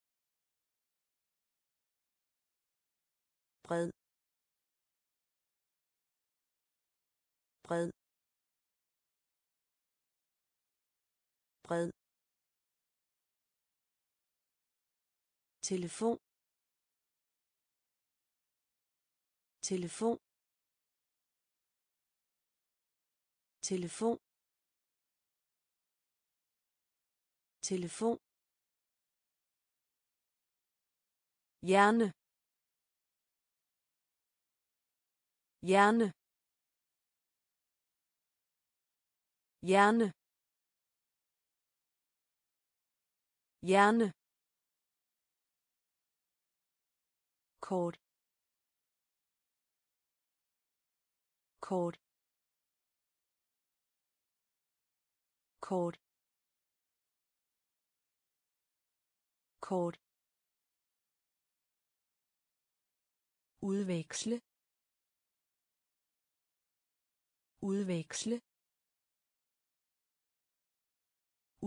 Bred. Bred. Bred. Telefon. Telefon. Telefon. Telefon. Hjerne. Hjerne. Hjerne. Hjerne. Kort. Kort. Kort. Kort. Udveksle. Udveksle.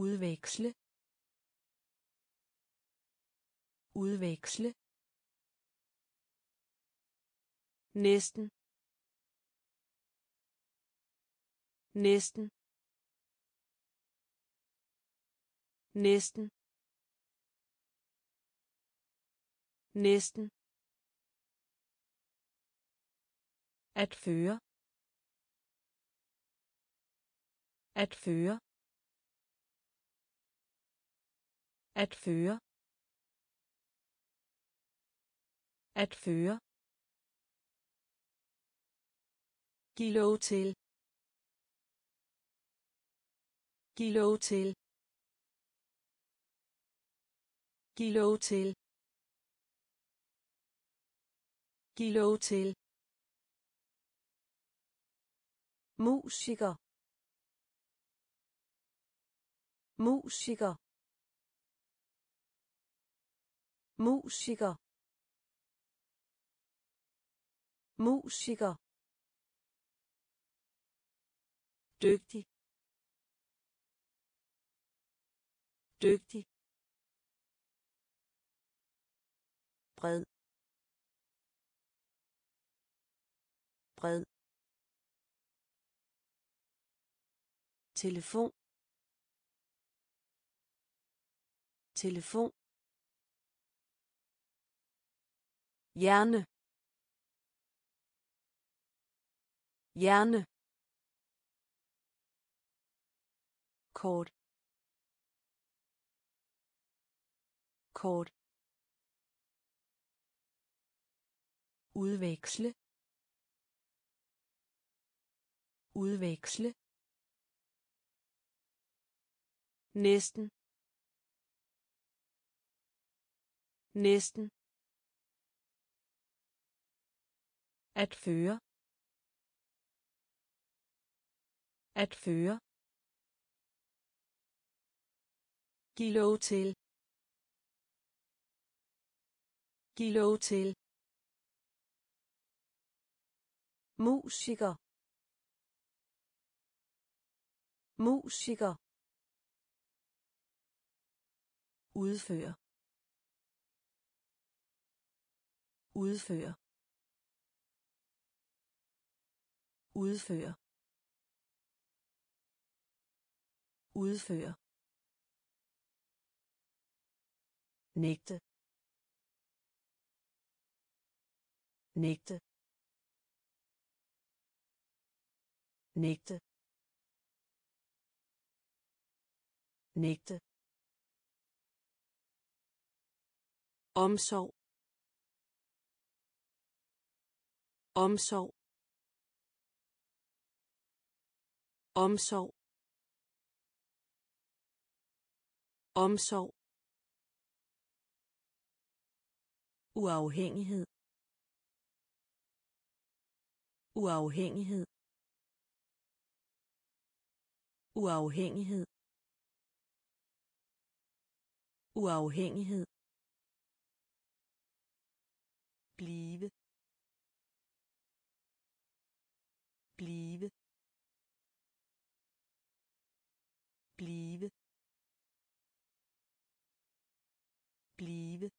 Udveksle. Udveksle. Næsten. Næsten. Næsten. Næsten. At føre. At føre. At føre. At føre. Giv lov til. Giv lov til. Giv lov til. Giv lov til. Musiker. Musiker. Musiker. Musiker. dygtig dygtig bred. Bred. Telefon. Telefon. Hjerne. Hjerne. Kort. Kort. Udveksle udveksle næsten næsten at føre at føre Giv lov til. Giv lov til. Musiker. Musiker. Udfører. Udfører. Udfører. Udfører. nægte nægte nægte. Nægte. Omsorg. Omsorg. Omsorg. Omsorg. Uafhængighed. Uafhængighed uafhængighed. Uafhængighed. Blive. Blive. Blive. Blive.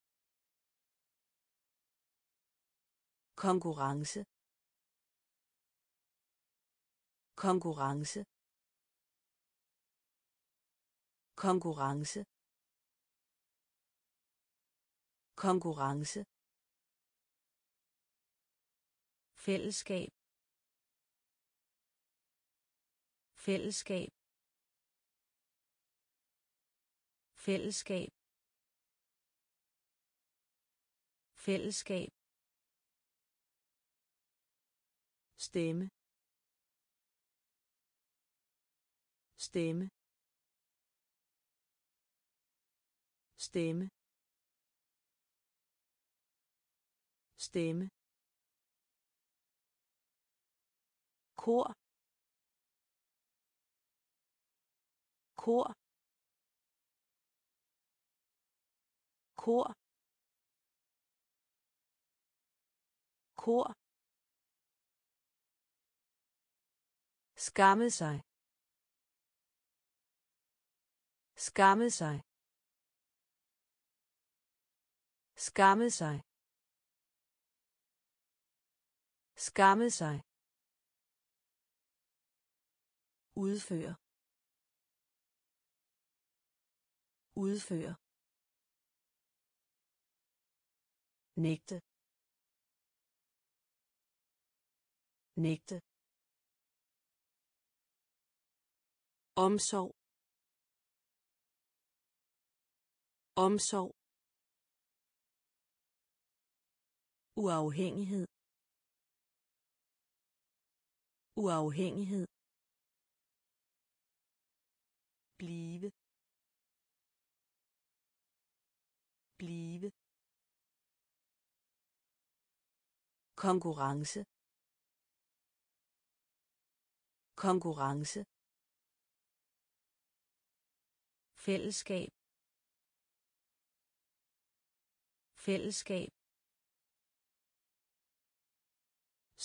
Konkurrence. Konkurrence konkurrence. Konkurrence. Fællesskab. Fællesskab. Fællesskab. Fællesskab. Stemme. Stemme. Stemme. Stemme. Kor. Kor. Kor. Kor. Skamme sig. Skamme sig. Skamme sig. Skamme sig. Udfører udfører nægte. Nægte. Omsorg. Omsorg. Uafhængighed. Uafhængighed. Blive. Blive. Konkurrence. Konkurrence. Fællesskab. Fællesskab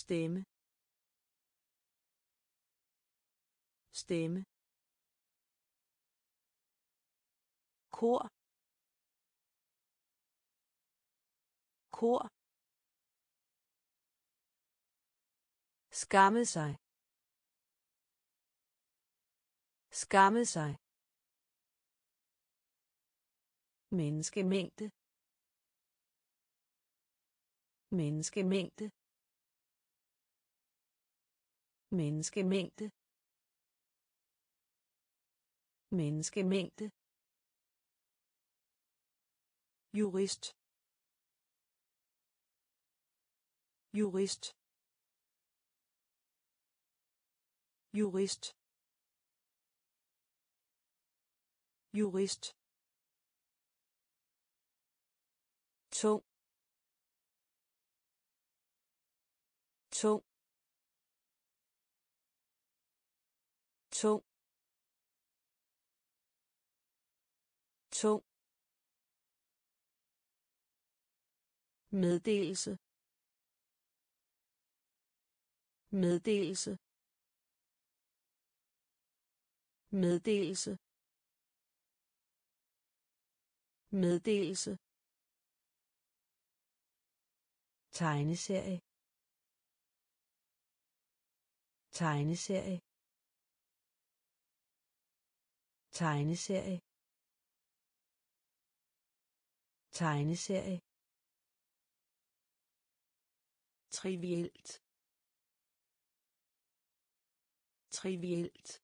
stemme. Stemme. Kor. Kor. Skamme sig. Skamme sig. Menneskemængde. Menneskemængde menneskemængde. Menneskemængde. Jurist. Jurist. Jurist. Jurist. Tung. Tung. Tung tung meddelelse meddelelse meddelelse meddelelse tegneserie tegneserie tegneserie. Tegneserie. Trivielt. Trivielt.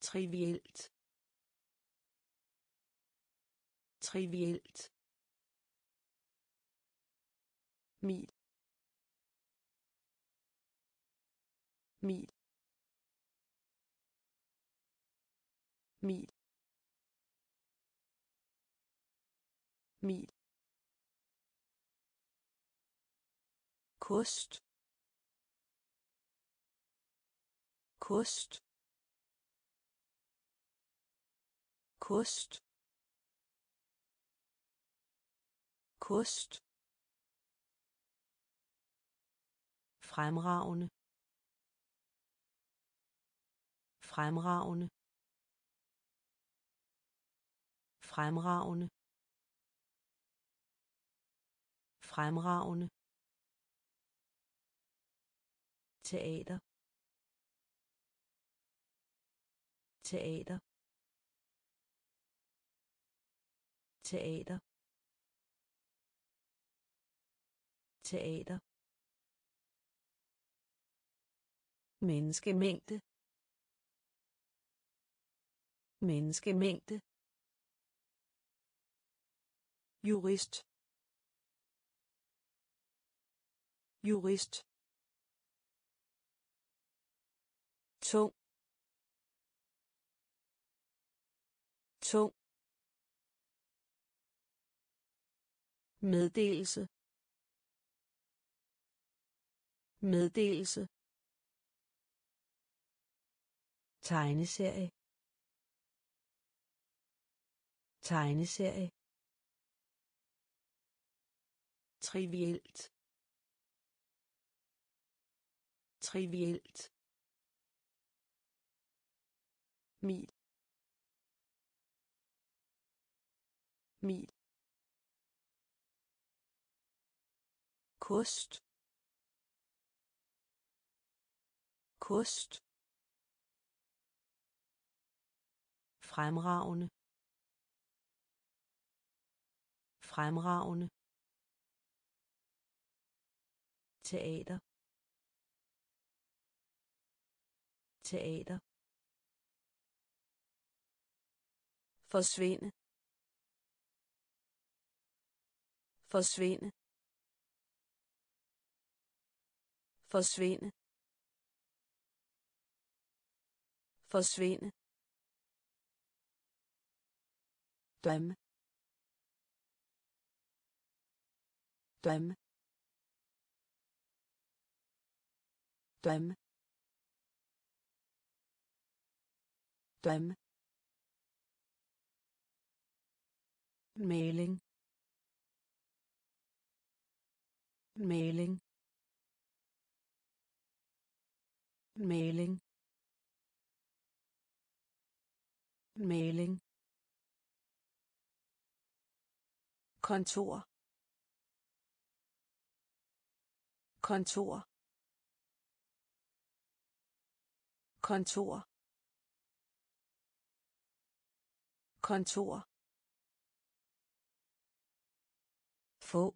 Trivielt. Trivielt. Mil mil mil mil kost kost kost kost fremragende. Fremragende fremragende. Fremragende. Teater. Teater. Teater. Teater. Menneskemængde. Menneskemængde jurist. Jurist. Tung. Tung. Meddelelse. Meddelelse. Tegneserie. Tegneserie. Trivielt. Trivielt. Mil. Mil. Kost. Kost. Fremragende. Fremragende. Teater. Teater. Forsvinde. Forsvinde. Forsvinde. Forsvinde. Dømme dømme dømme dømme mailing. Mailing. Mailing. Mailing. Kontor. Kontor. Kontor. Kontor. Få.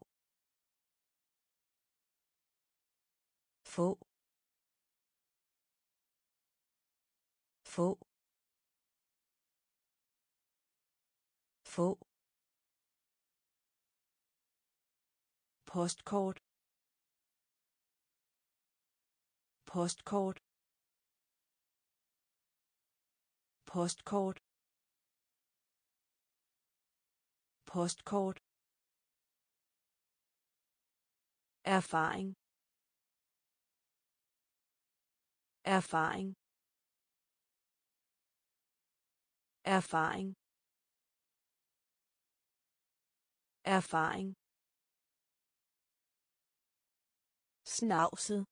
Få. Få. Få. Postkort. Postkort. Postkort. Postkort. Erfaring. Erfaring. Erfaring. Erfaring. Snavset.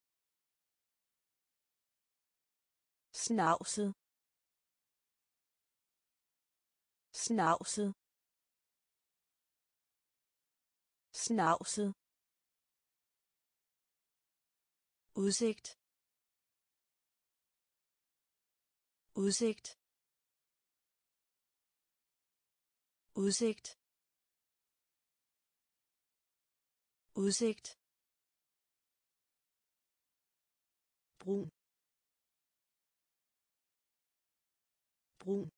Snavset. Snavset. Snavset. Udsigt. Udsigt. Udsigt. Udsigt. Brun. Brun.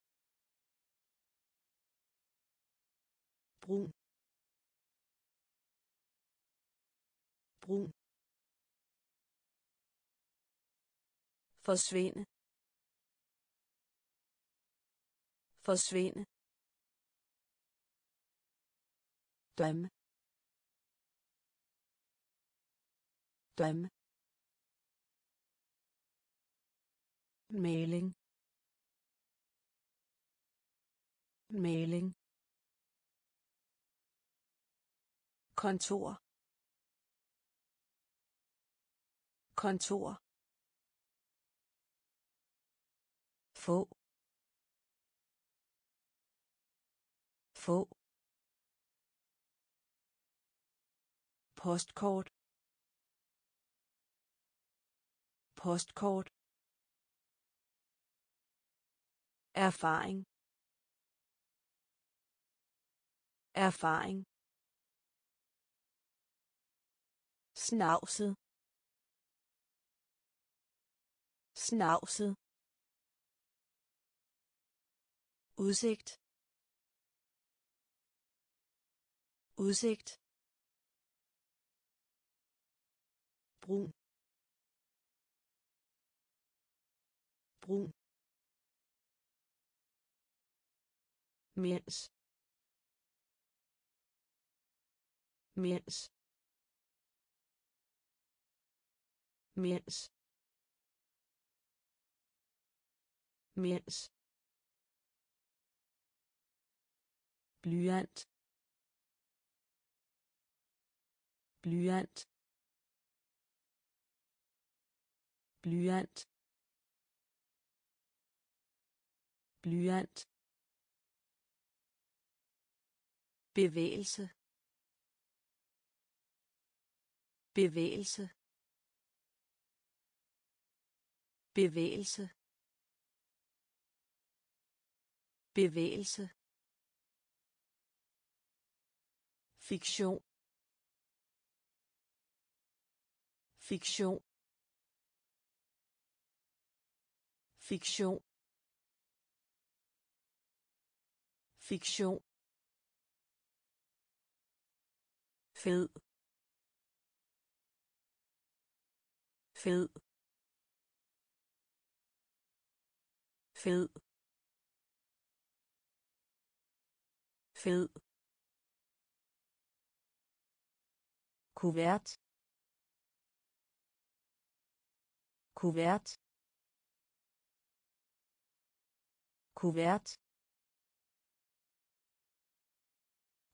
Brun. Brun. Forsvinde. Forsvinde. Dømme dømme mailing mailing kontor. Kontor. Få. Få. Postkort. Postkort. Erfaring. Erfaring. Snavset. Snavset. Udsigt. Udsigt. Brun. Brun. Mens. Mens. Mens. Mens. Blyant. Blyant. Blyant. Blyant. Bevægelse. Bevægelse. Bevægelse. Bevægelse. Fiktion. Fiktion. Fiktion. Fiktion. Fed. Fed. Fed. Fed. Kuvert. Kuvert. Kuvert.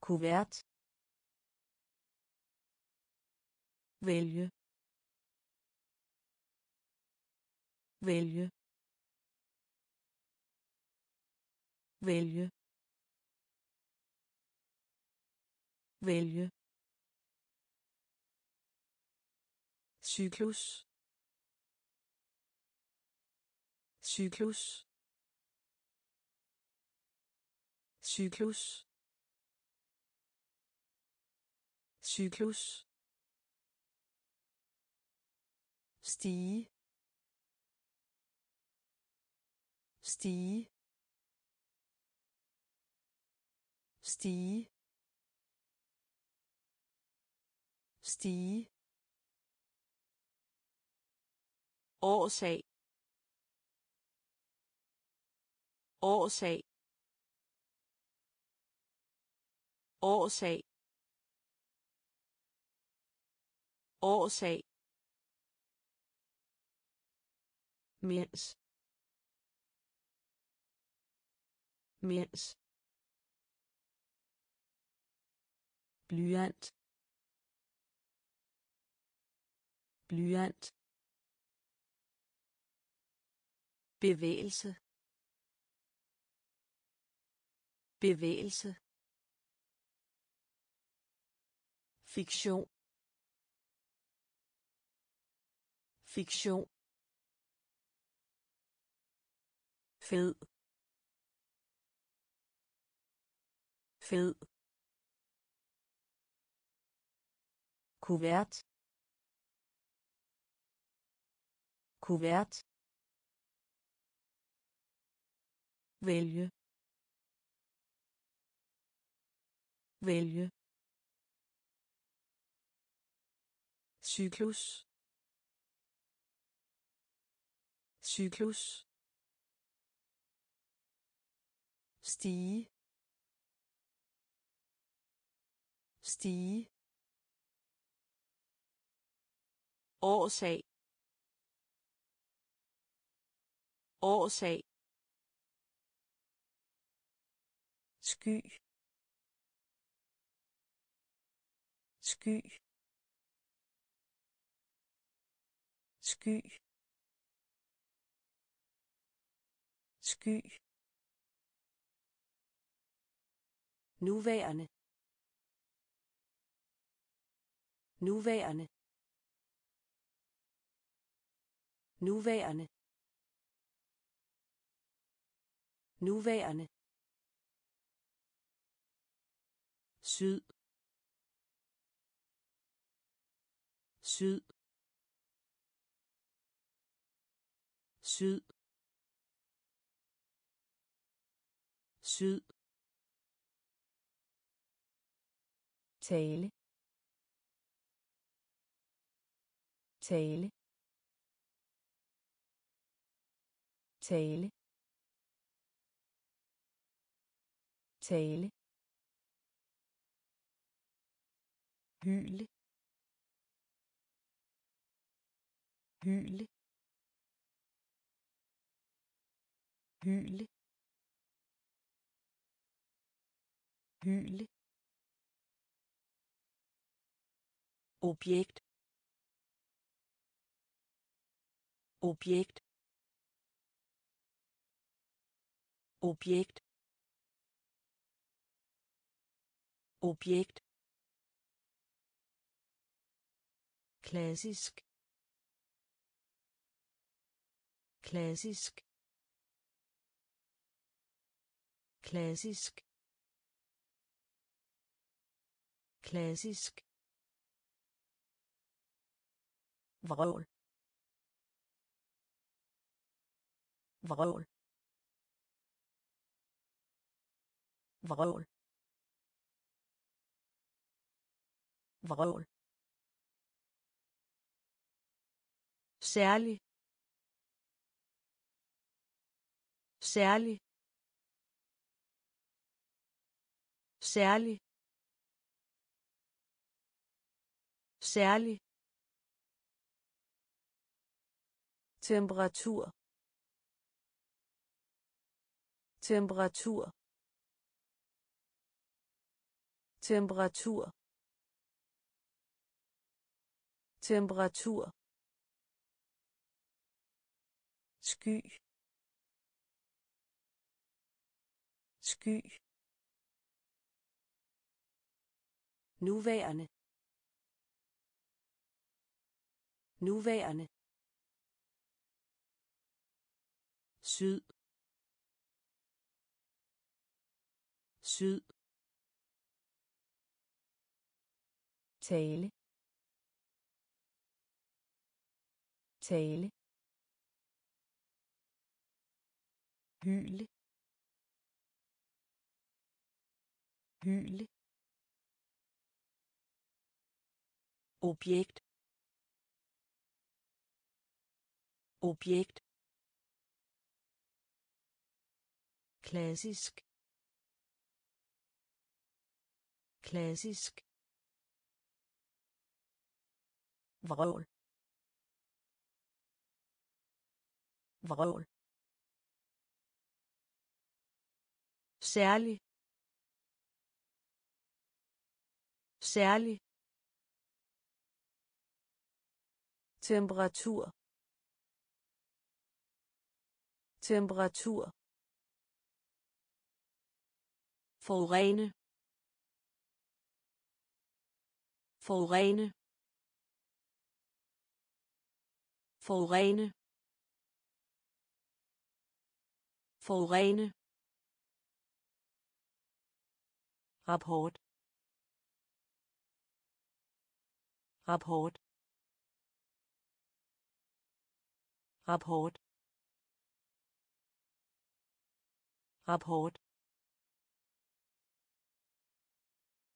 Kuvert. Vælge. Vælge. Vælge. Vælge. Cyklus. Cyklus. Cyklus. Cyklus. Stige. Stige. Stige. Stige. Årsag. Årsag. Årsag. Årsag. Mens. Mens. Blyant blyant bevægelse bevægelse fiktion fiktion fed fed kuvert. Kuvert. Vælge. Vælge. Cyklus. Cyklus. Stige. Stige. Årsag. Årsag. Sky. Sky. Sky. Sky. Nuværende. Nuværende. Nuværende. Nuværende. Syd. Syd. Syd. Syd. Tale. Tale. Tale. Tale. Hyle. Hyle. Hyle. Hyle. Objekt. Objekt. Objekt. Objekt. Klassisk. Klassisk. Klassisk. Klassisk. Vrøvl. Vrøvl. Vrøvl. Vrøvl. Særlig. Særlig. Særlig. Særlig. Temperatur. Temperatur temperatur. Temperatur. Sky. Sky. Nuværende. Nuværende. Syd. Syd. Tale. Tale. Hyle. Hyle. Objekt. Objekt. Klassisk. Klassisk vrøvl. Vrøvl. Særlig. Særlig. Temperatur. Temperatur. Forurene. Forurene. Forurene. Forurene. Rapport. Rapport. Rapport. Rapport.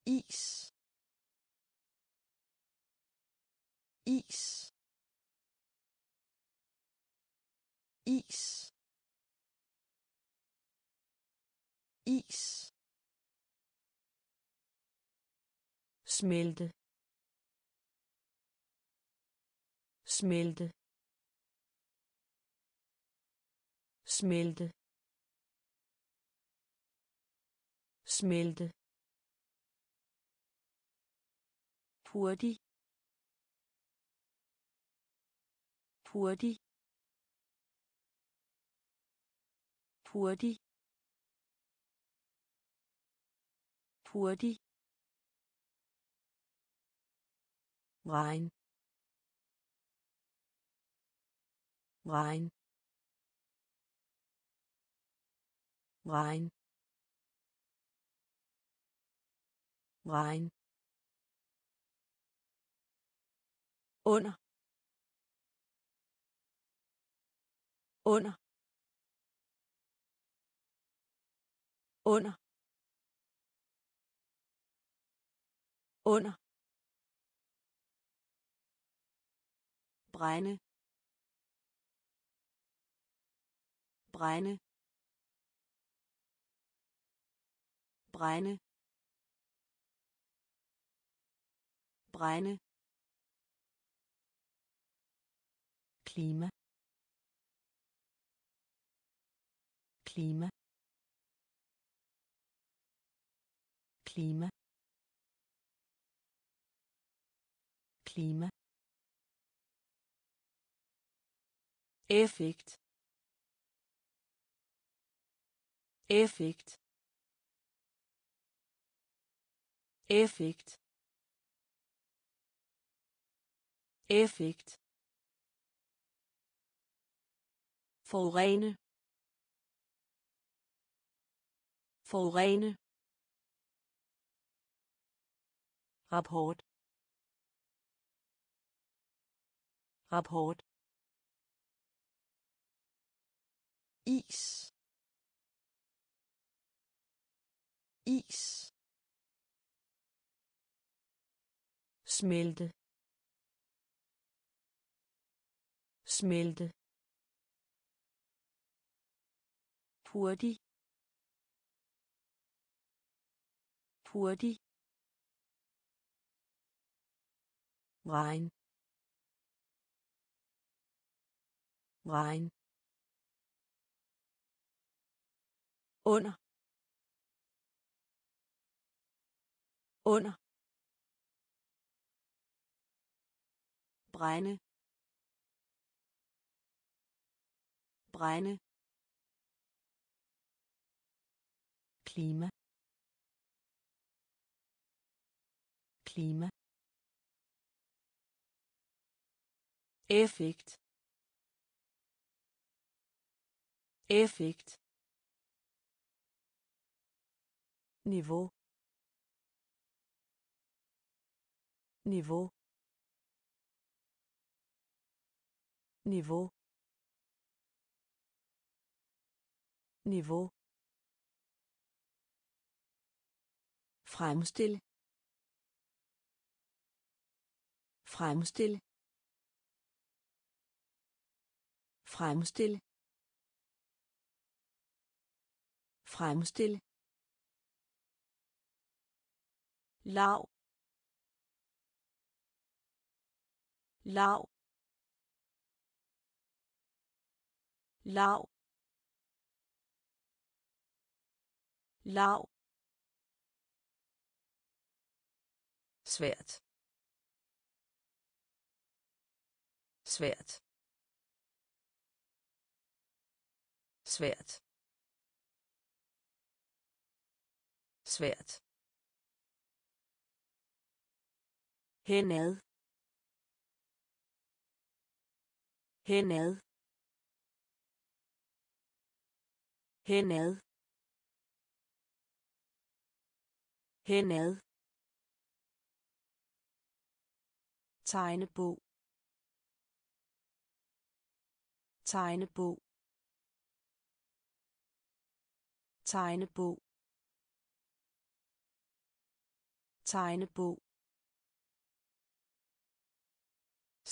Is. Is. Is. Is. Smelte. Smelte. Smelte. Smelte. Hurtig. Hurtig. Hurtig. Hurtig. Regn. Regn. Regn. Regn. Under. Under. Under under brænde brænde brænde brænde klima. Klima klima. Klima. Effekt. Effekt. Effekt. Effekt. Forurene. Forurene. Rapport. Rapport. Is. Is. Smelte. Smelte. Hurtig. Hurtig. Regn regn under. Under. Brænde. Brænde. Klima. Klima. Effekt. Effekt. Niveau. Niveau. Niveau. Niveau. Fremstil. Fremstil. Fremstil. Fremstil. Lav. Lav. Lav. Lav. Svært. Svært. Svært. Svært. Henad. Henad. Henad. Henad. Tegnebog. Tegnebog. Tegnebog. Tegnebog.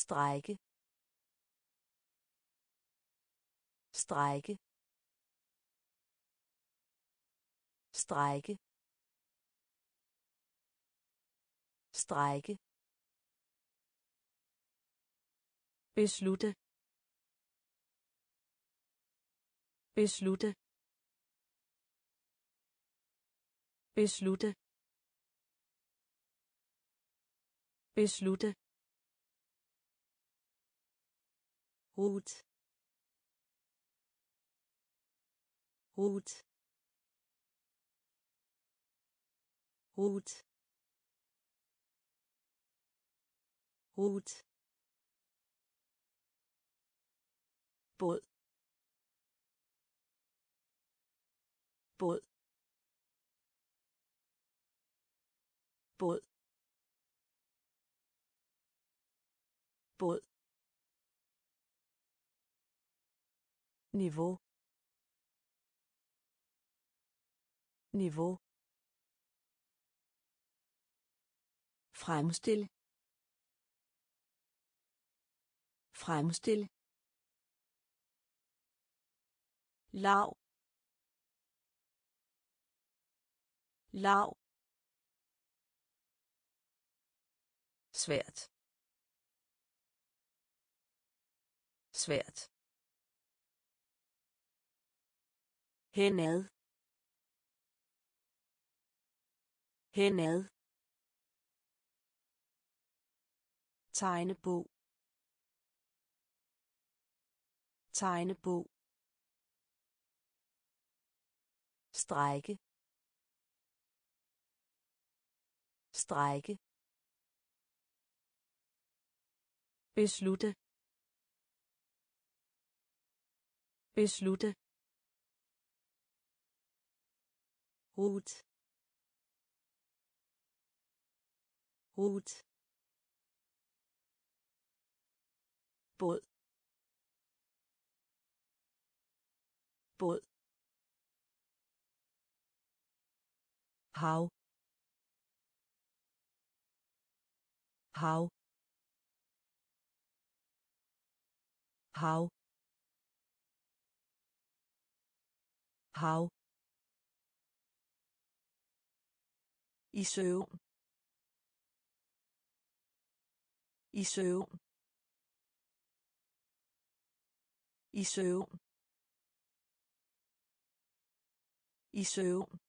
Strække. Strække. Strække. Strække. Beslutte. Beslutte. Beslutte beslutte Hut Hut Hut Hut båd. Båd. Båd. Båd. Niveau. Niveau. Fremstil. Fremstil. Lav. Lav. Svært. Svært. Henad. Henad. Tegnebog. Tegnebog. Strække. Strække. Beslutte beslutte rut rut båd båd hav hav hav hav i søvn. I søvn. I søvn. I søvn.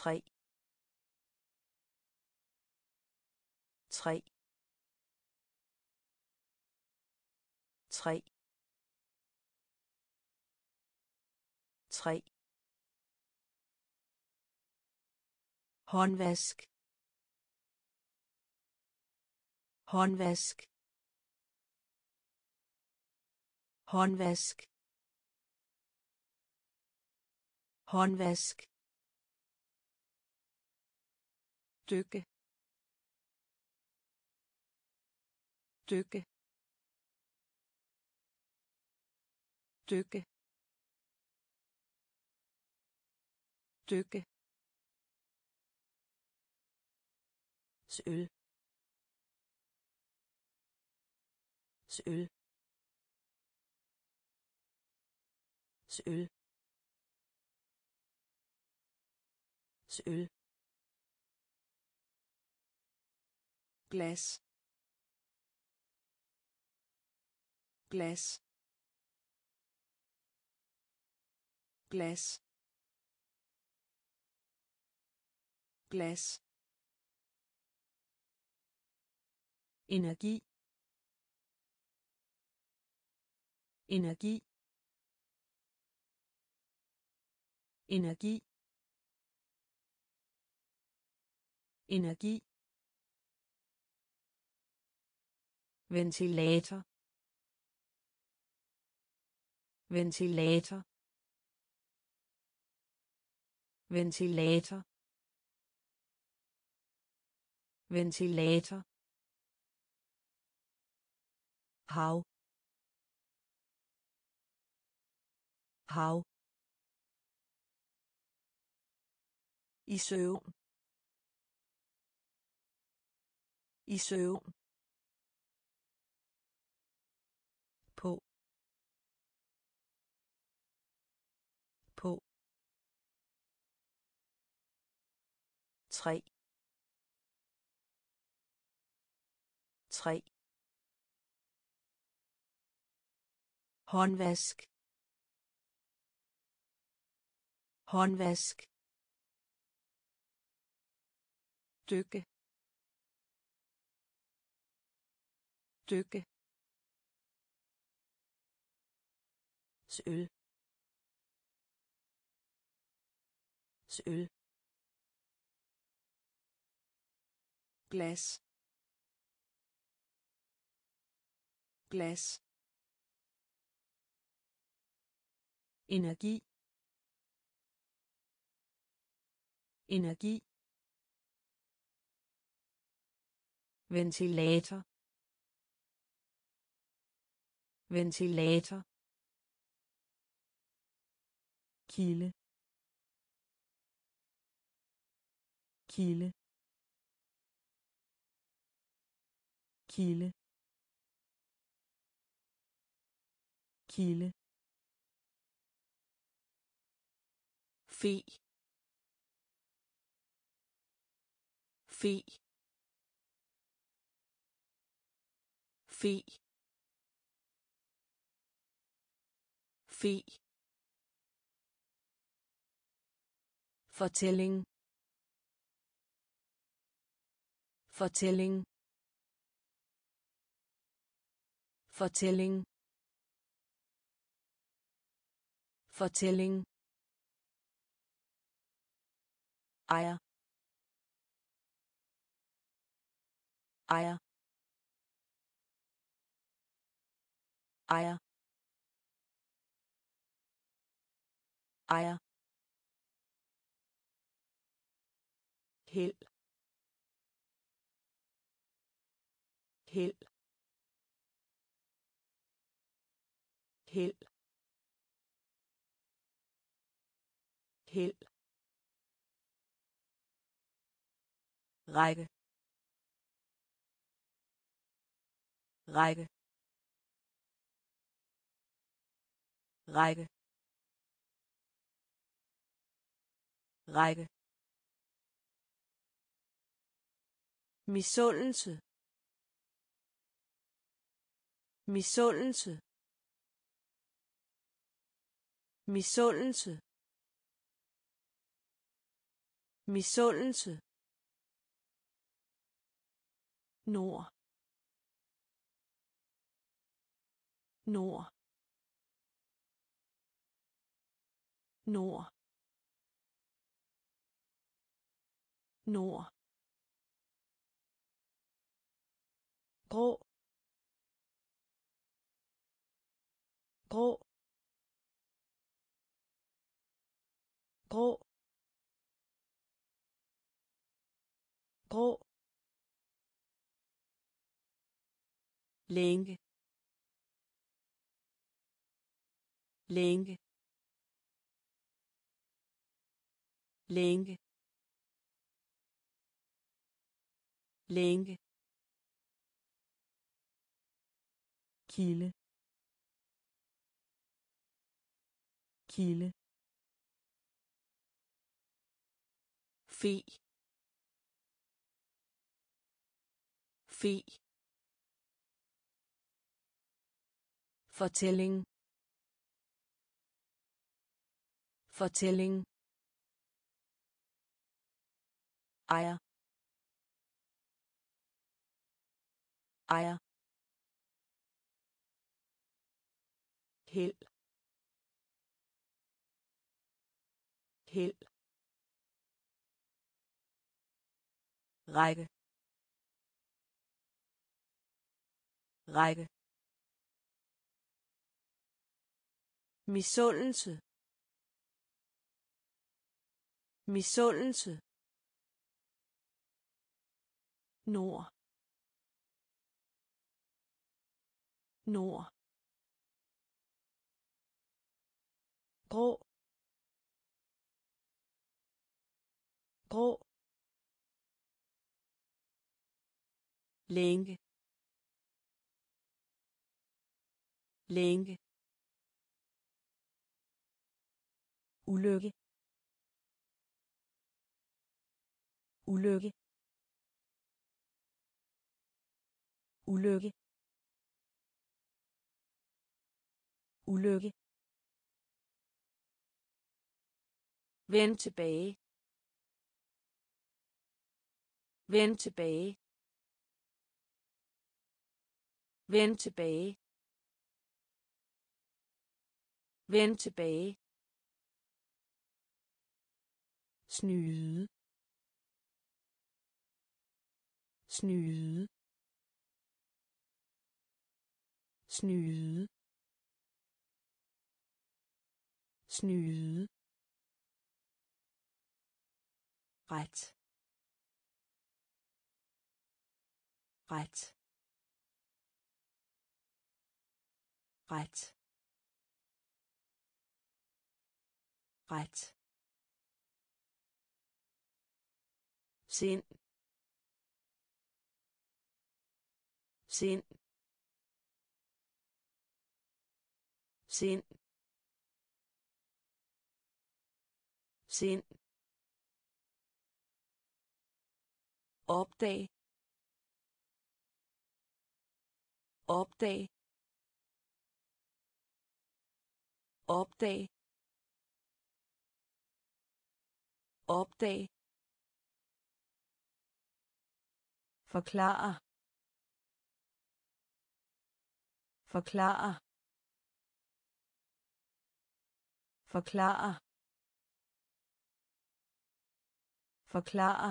Tre. Tre. Tre. Tre. Håndvask. Håndvask. Håndvask. Håndvask. Dykke dykke dykke dykke søl. Søl. Søl. Søl. Glas glas glas glas energi. Energi. Energi. Energi ventilator. Ventilator. Ventilator. Ventilator. Hav. Hav. I søvn. I søvn. Tre. Tre. Håndvask. Håndvask. Dykke. Dykke. Søl. Søl. Glas. Glas. Energi. Energi. Ventilator. Ventilator. Kilde. Kilde. Kilde. Kilde. Fe. Fe. Fe. Fe. Fortælling. Fortælling. Fortælling. Fortælling. Ejer. Ejer. Ejer. Ejer. Held held held. Held. Række. Række. Række. Række. Misundelse. Misundelse misundelse. Misundelse. Nord. Nord. Nord. Nord. Grå. Grå. Grå grå længe. Længe. Længe. Længe. Kilde. Kilde. Fe fe fortælling Fortælling. Ejer. Ejer. Held. Held. Række. Række. Misundelse. Misundelse. Nord. Nord. Grå. Grå. Længe. Længe. Ulykke. Ulykke. Ulykke. Ulykke. Vend tilbage. Vend tilbage. Vend tilbage. Vend tilbage. snyde. Snyde. Snyde. Snyde. Ret. Ret. Ret. Ret. Sind. Sind. Sind. Sind. Opdag. Opdag. Opdag opdag forklare. Forklare. Forklare. Forklare.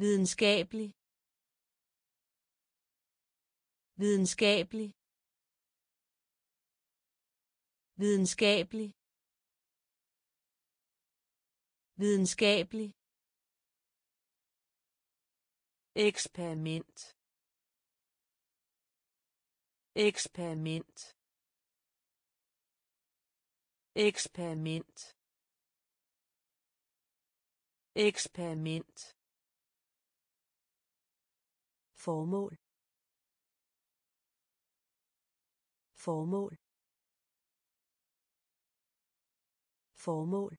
Videnskabelig. Videnskabelig videnskabelig videnskabelig eksperiment. Eksperiment. Eksperiment. Eksperiment. Formål. Formål formål.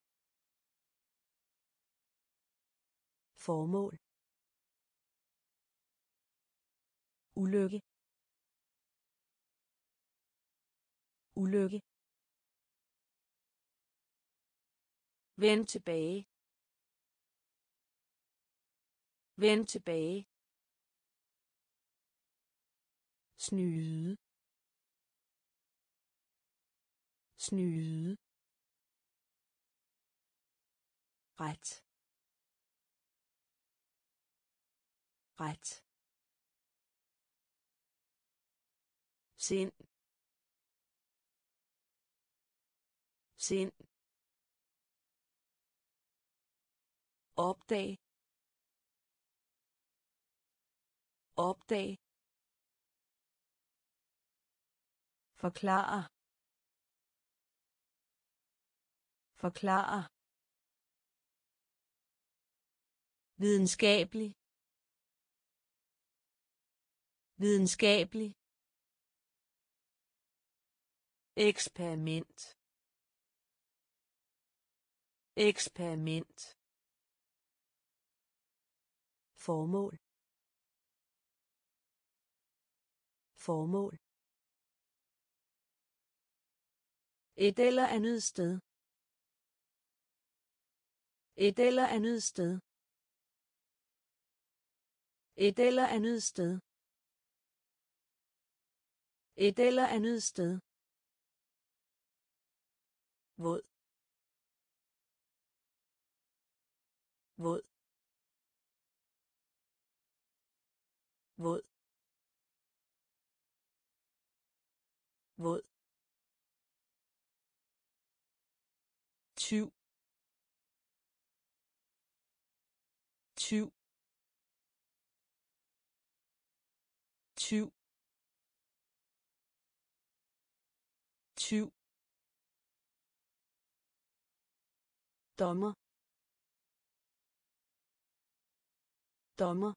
Formål. Ulykke. Ulykke. Vend tilbage. Vend tilbage. snyde. Snyde. Ret. Ret. Sind. Sind. Opdag. Opdag. Forklare. Forklare. Videnskabelig videnskabelig eksperiment eksperiment formål formål Et eller andet sted. Et eller andet sted. Et eller andet sted. Et eller andet sted. våd. Våd. Våd. Våd. Tyv. Tyv. Tyv. Tyv. Dommer. Dommer.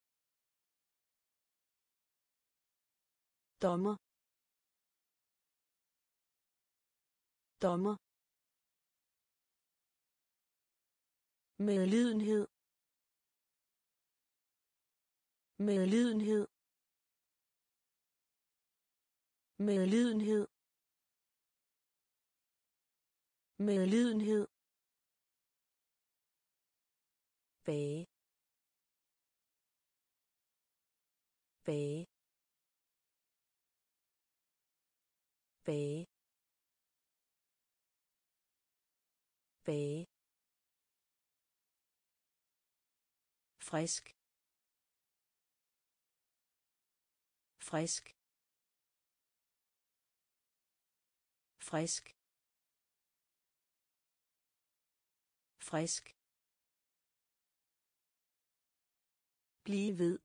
Dommer. Dommer. Medlidenhed. Medlidenhed. Medlidenhed. Medlidenhed. Bage bage bage bage frisk. Frisk. Frisk. Frisk. Blive ved.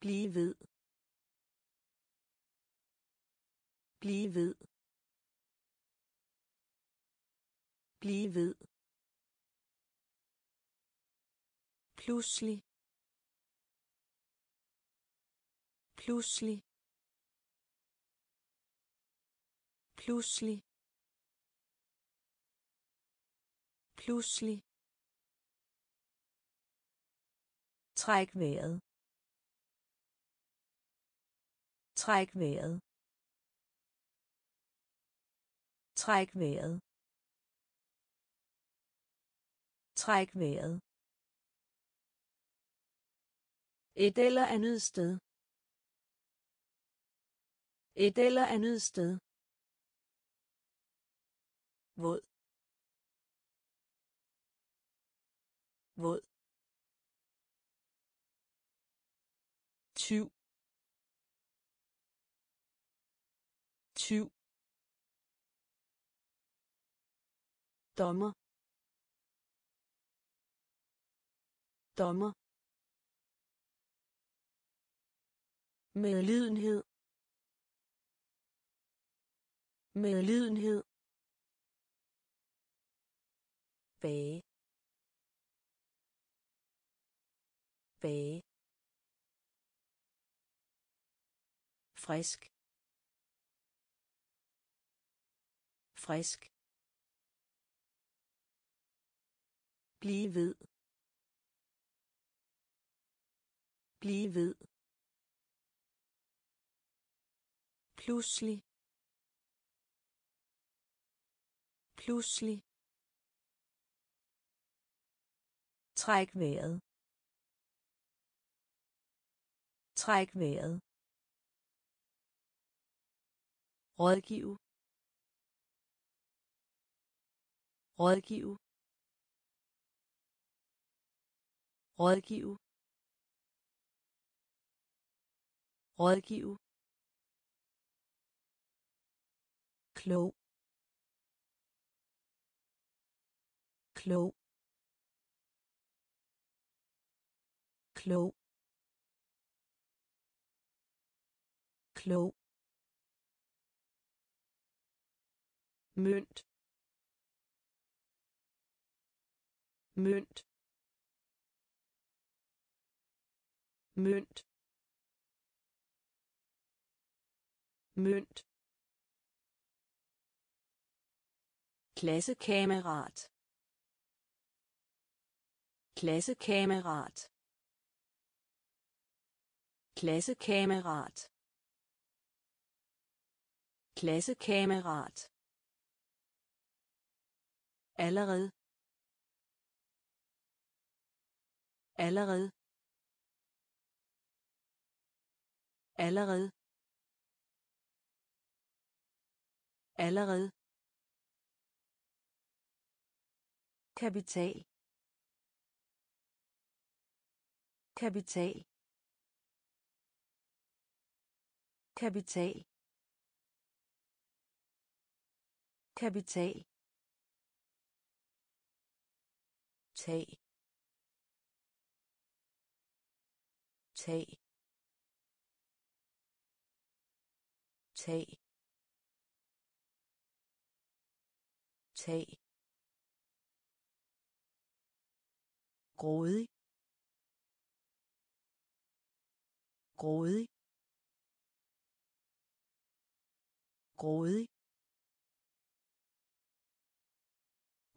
Blive ved. Blive ved. Blive ved. Pludselig. Pludselig. Pludselig. Pludselig. Træk vejret. Træk vejret. Træk vejret. Træk vejret. Et eller andet sted. Et eller andet sted. Våd. Våd. tyv. Tyv. Dommer. Dommer. Medlidenhed. Medlidenhed. Bage bage frisk. Frisk. Blive ved. Blive ved. Pludselig. Pludselig. Træk vejret. Træk vejret. Rådgive rådgive rådgive rådgive klog. Klog. Klog. Klog. Mønt. Mønt. Mønt. Mønt. Klassekammerat. Klassekammerat klassekammerat. Klassekammerat. Allerede. Allerede. Allerede. Allerede. Kapital. Kapital. Kapital. Kapital. Tag. Tag. Tag. Tag. Grådig. Grådig. Grådig.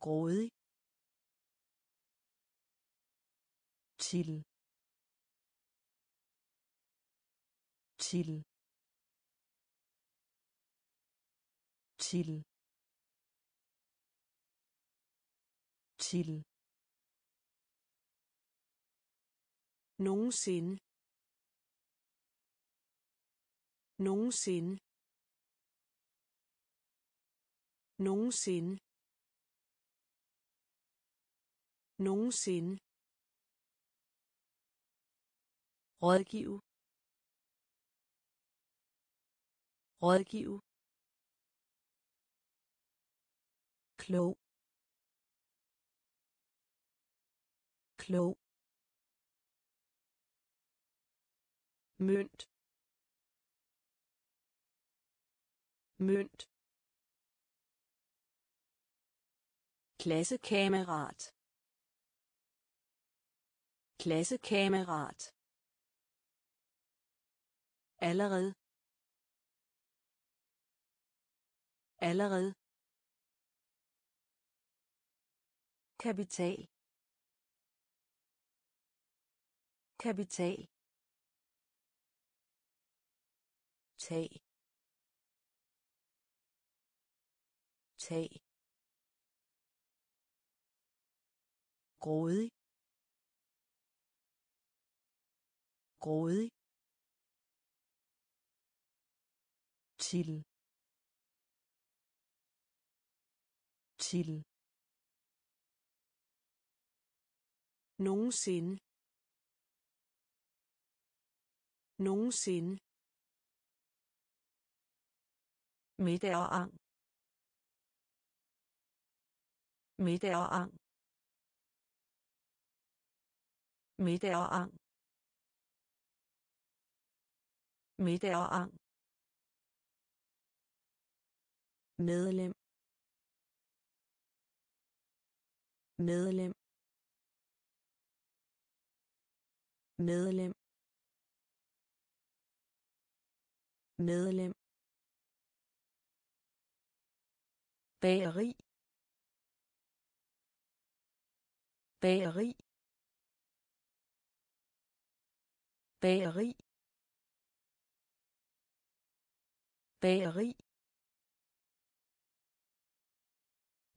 Grådig. Til. Til. Til. Til. Nogensinde. Nogensinde. Nogensinde. Nogensinde. Rådgive. Rådgive. Klog. Klog. Mønt. Mønt. Klassekammerat. Klassekammerat. Allerede. Allerede. Kapital. Kapital. Tag. Tag. Grådig. Grådig. Til. Til. Nogensinde. Nogensinde. Middag og ang. Middag og ang. Middag og ang. Middag og ang. Medlem. Medlem. Medlem. Medlem. Bageri. Bageri. Bageri. Bageri.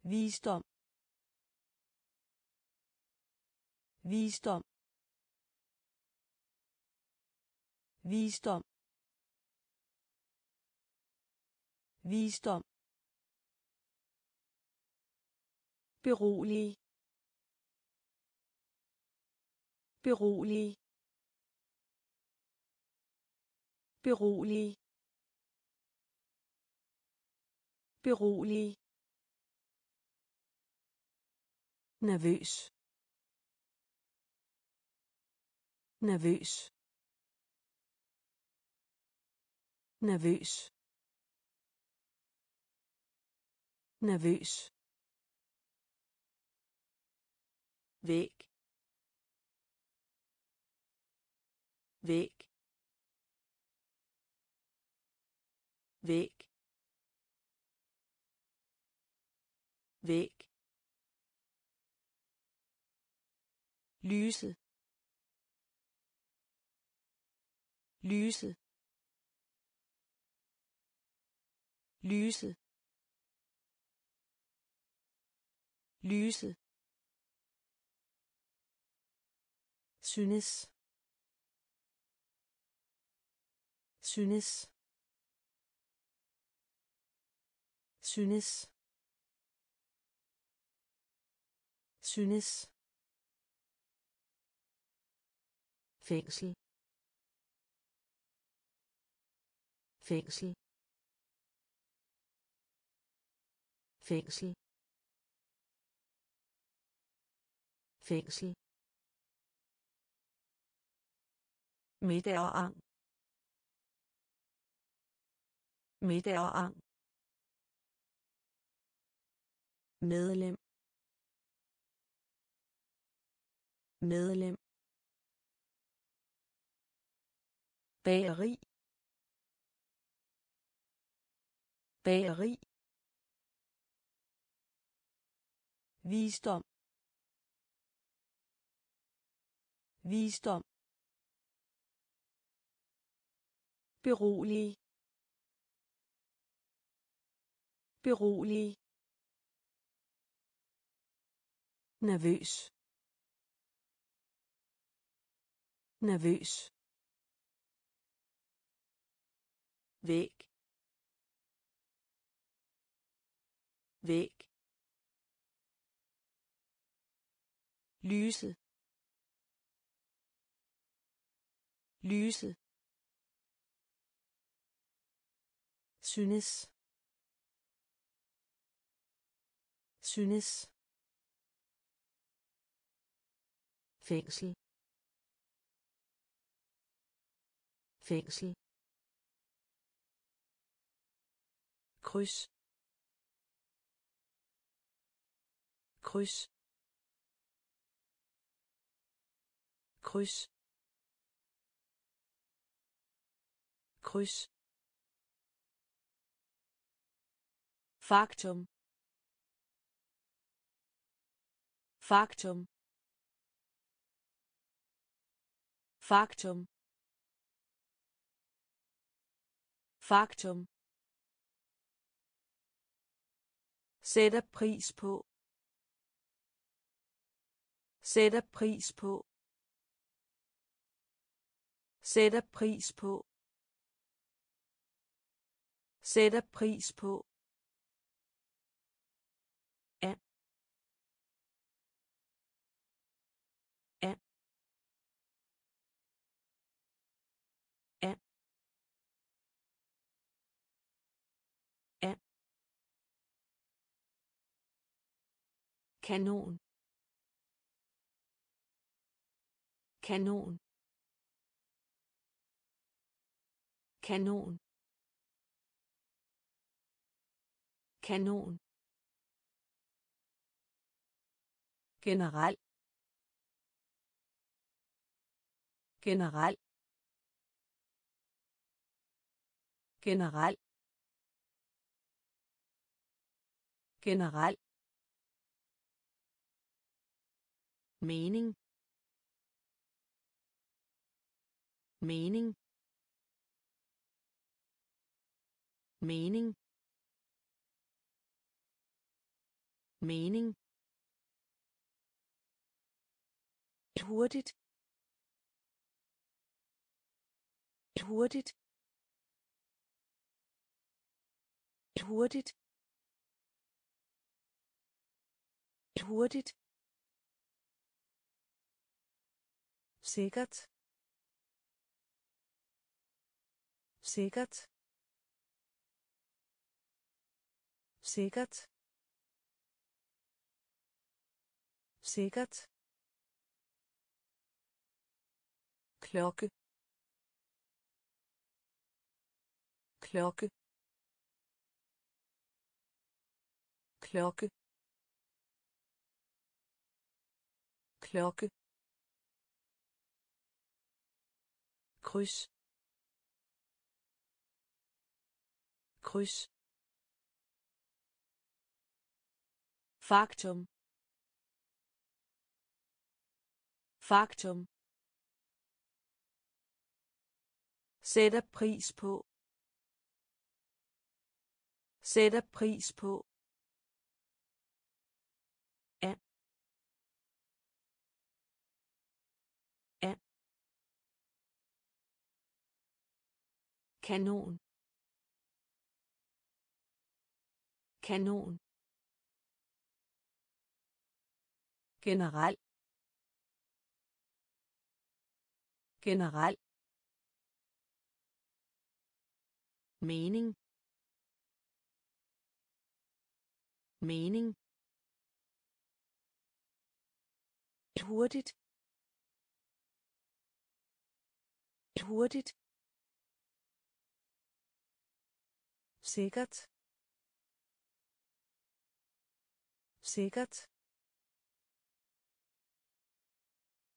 Visdom. Visdom. Visdom. Visdom. Berolig berolig berolig berolig nervøs. Nervøs. Nervøs. Nervøs. Væk væk væg. Væg. Lyse. Lyse. Lyse. Lyse. Synes. Synes. Synes. Synes. Fængsel. Fængsel. Fængsel. Fængsel. Middag og ang. Middag og ang. Medlem. Medlem. Bageri. Bageri. Visdom. Visdom. Berolig berolig nervøs. Nervøs. Væk væk lyse. Lyse. Synes. Synes. Fængsel. Fængsel. Kryds. Kryds. Kryds. Kryds. Faktum. Faktum. Faktum. Faktum. Sætter pris på. Sætter pris på. Sætter pris på. Sætter pris på. Kanon. Kanon. Kanon. Kanon. Generelt generelt generelt generelt mening. Mening. Mening. Mening. Hurtigt. Hurtigt. Hurtigt. Hurtigt. Sikkert. Sikkert. Sikkert. Sikkert. Klokke. Klokke. Klokke. Klokke. Kryds. Kryds. Faktum. Faktum. Sætter pris på. Sætter pris på. Kanon. Kanon. general general mening. Mening. Hurtigt. Hurtigt. Sikkert. Sikkert.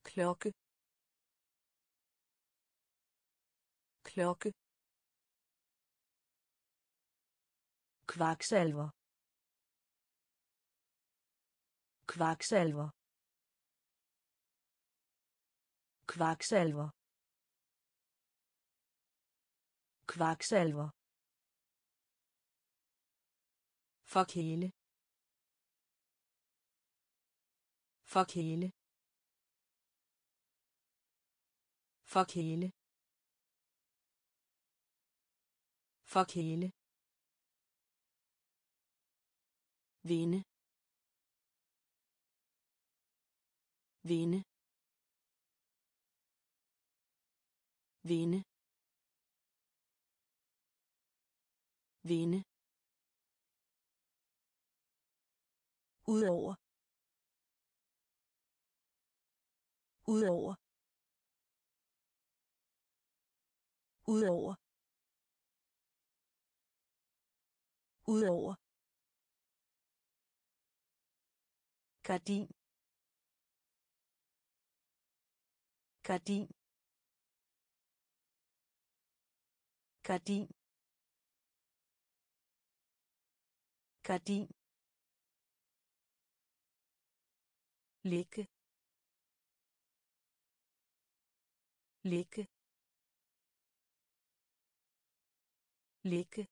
Klokke. Klokke. Kvaksalver. Kvaksalver. Kvaksalver. Kvaksalver. Forkæle forkæle forkæle forkæle vinde. Vinde. Vinde. Vinde. Udover. Udover. Udover. Udover. Gardin. Gardin. Gardin. Gardin. Ligge ligge ligge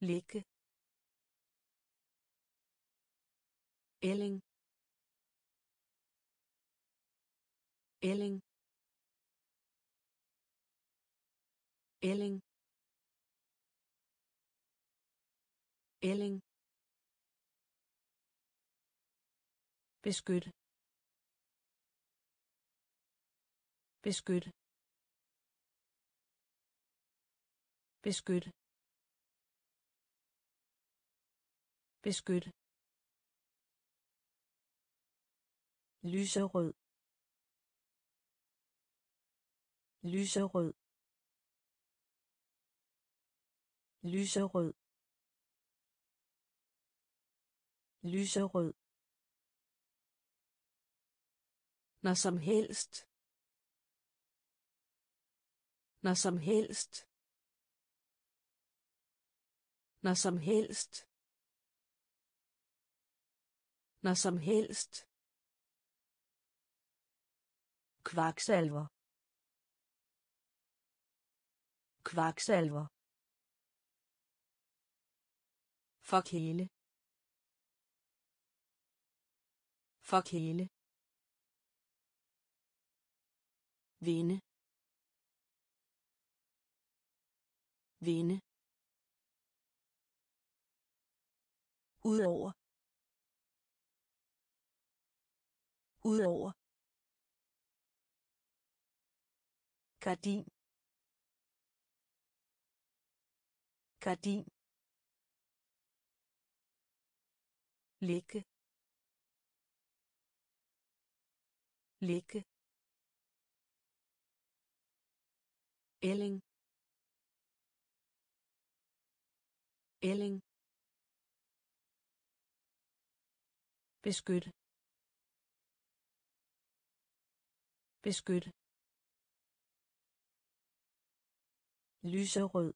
ligge Elling. Elling. Elling. Elling beskyt. Beskyt. Beskyt. Beskyt. Lyserød. Lyserød. Lyserød. Lyserød. Når som helst. Når som helst. Når som helst. Når som helst. Kvaksalver. Kvaksalver. Fuck hele. Fuck hele. Vinde. Vinde. Udover. Udover. Gardin. Gardin. Ligge ligge Elling. Elling. Beskyt beskyt lyserød.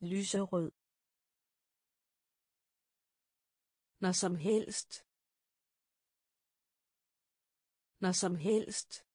Lyserød. Når som helst. Når som helst.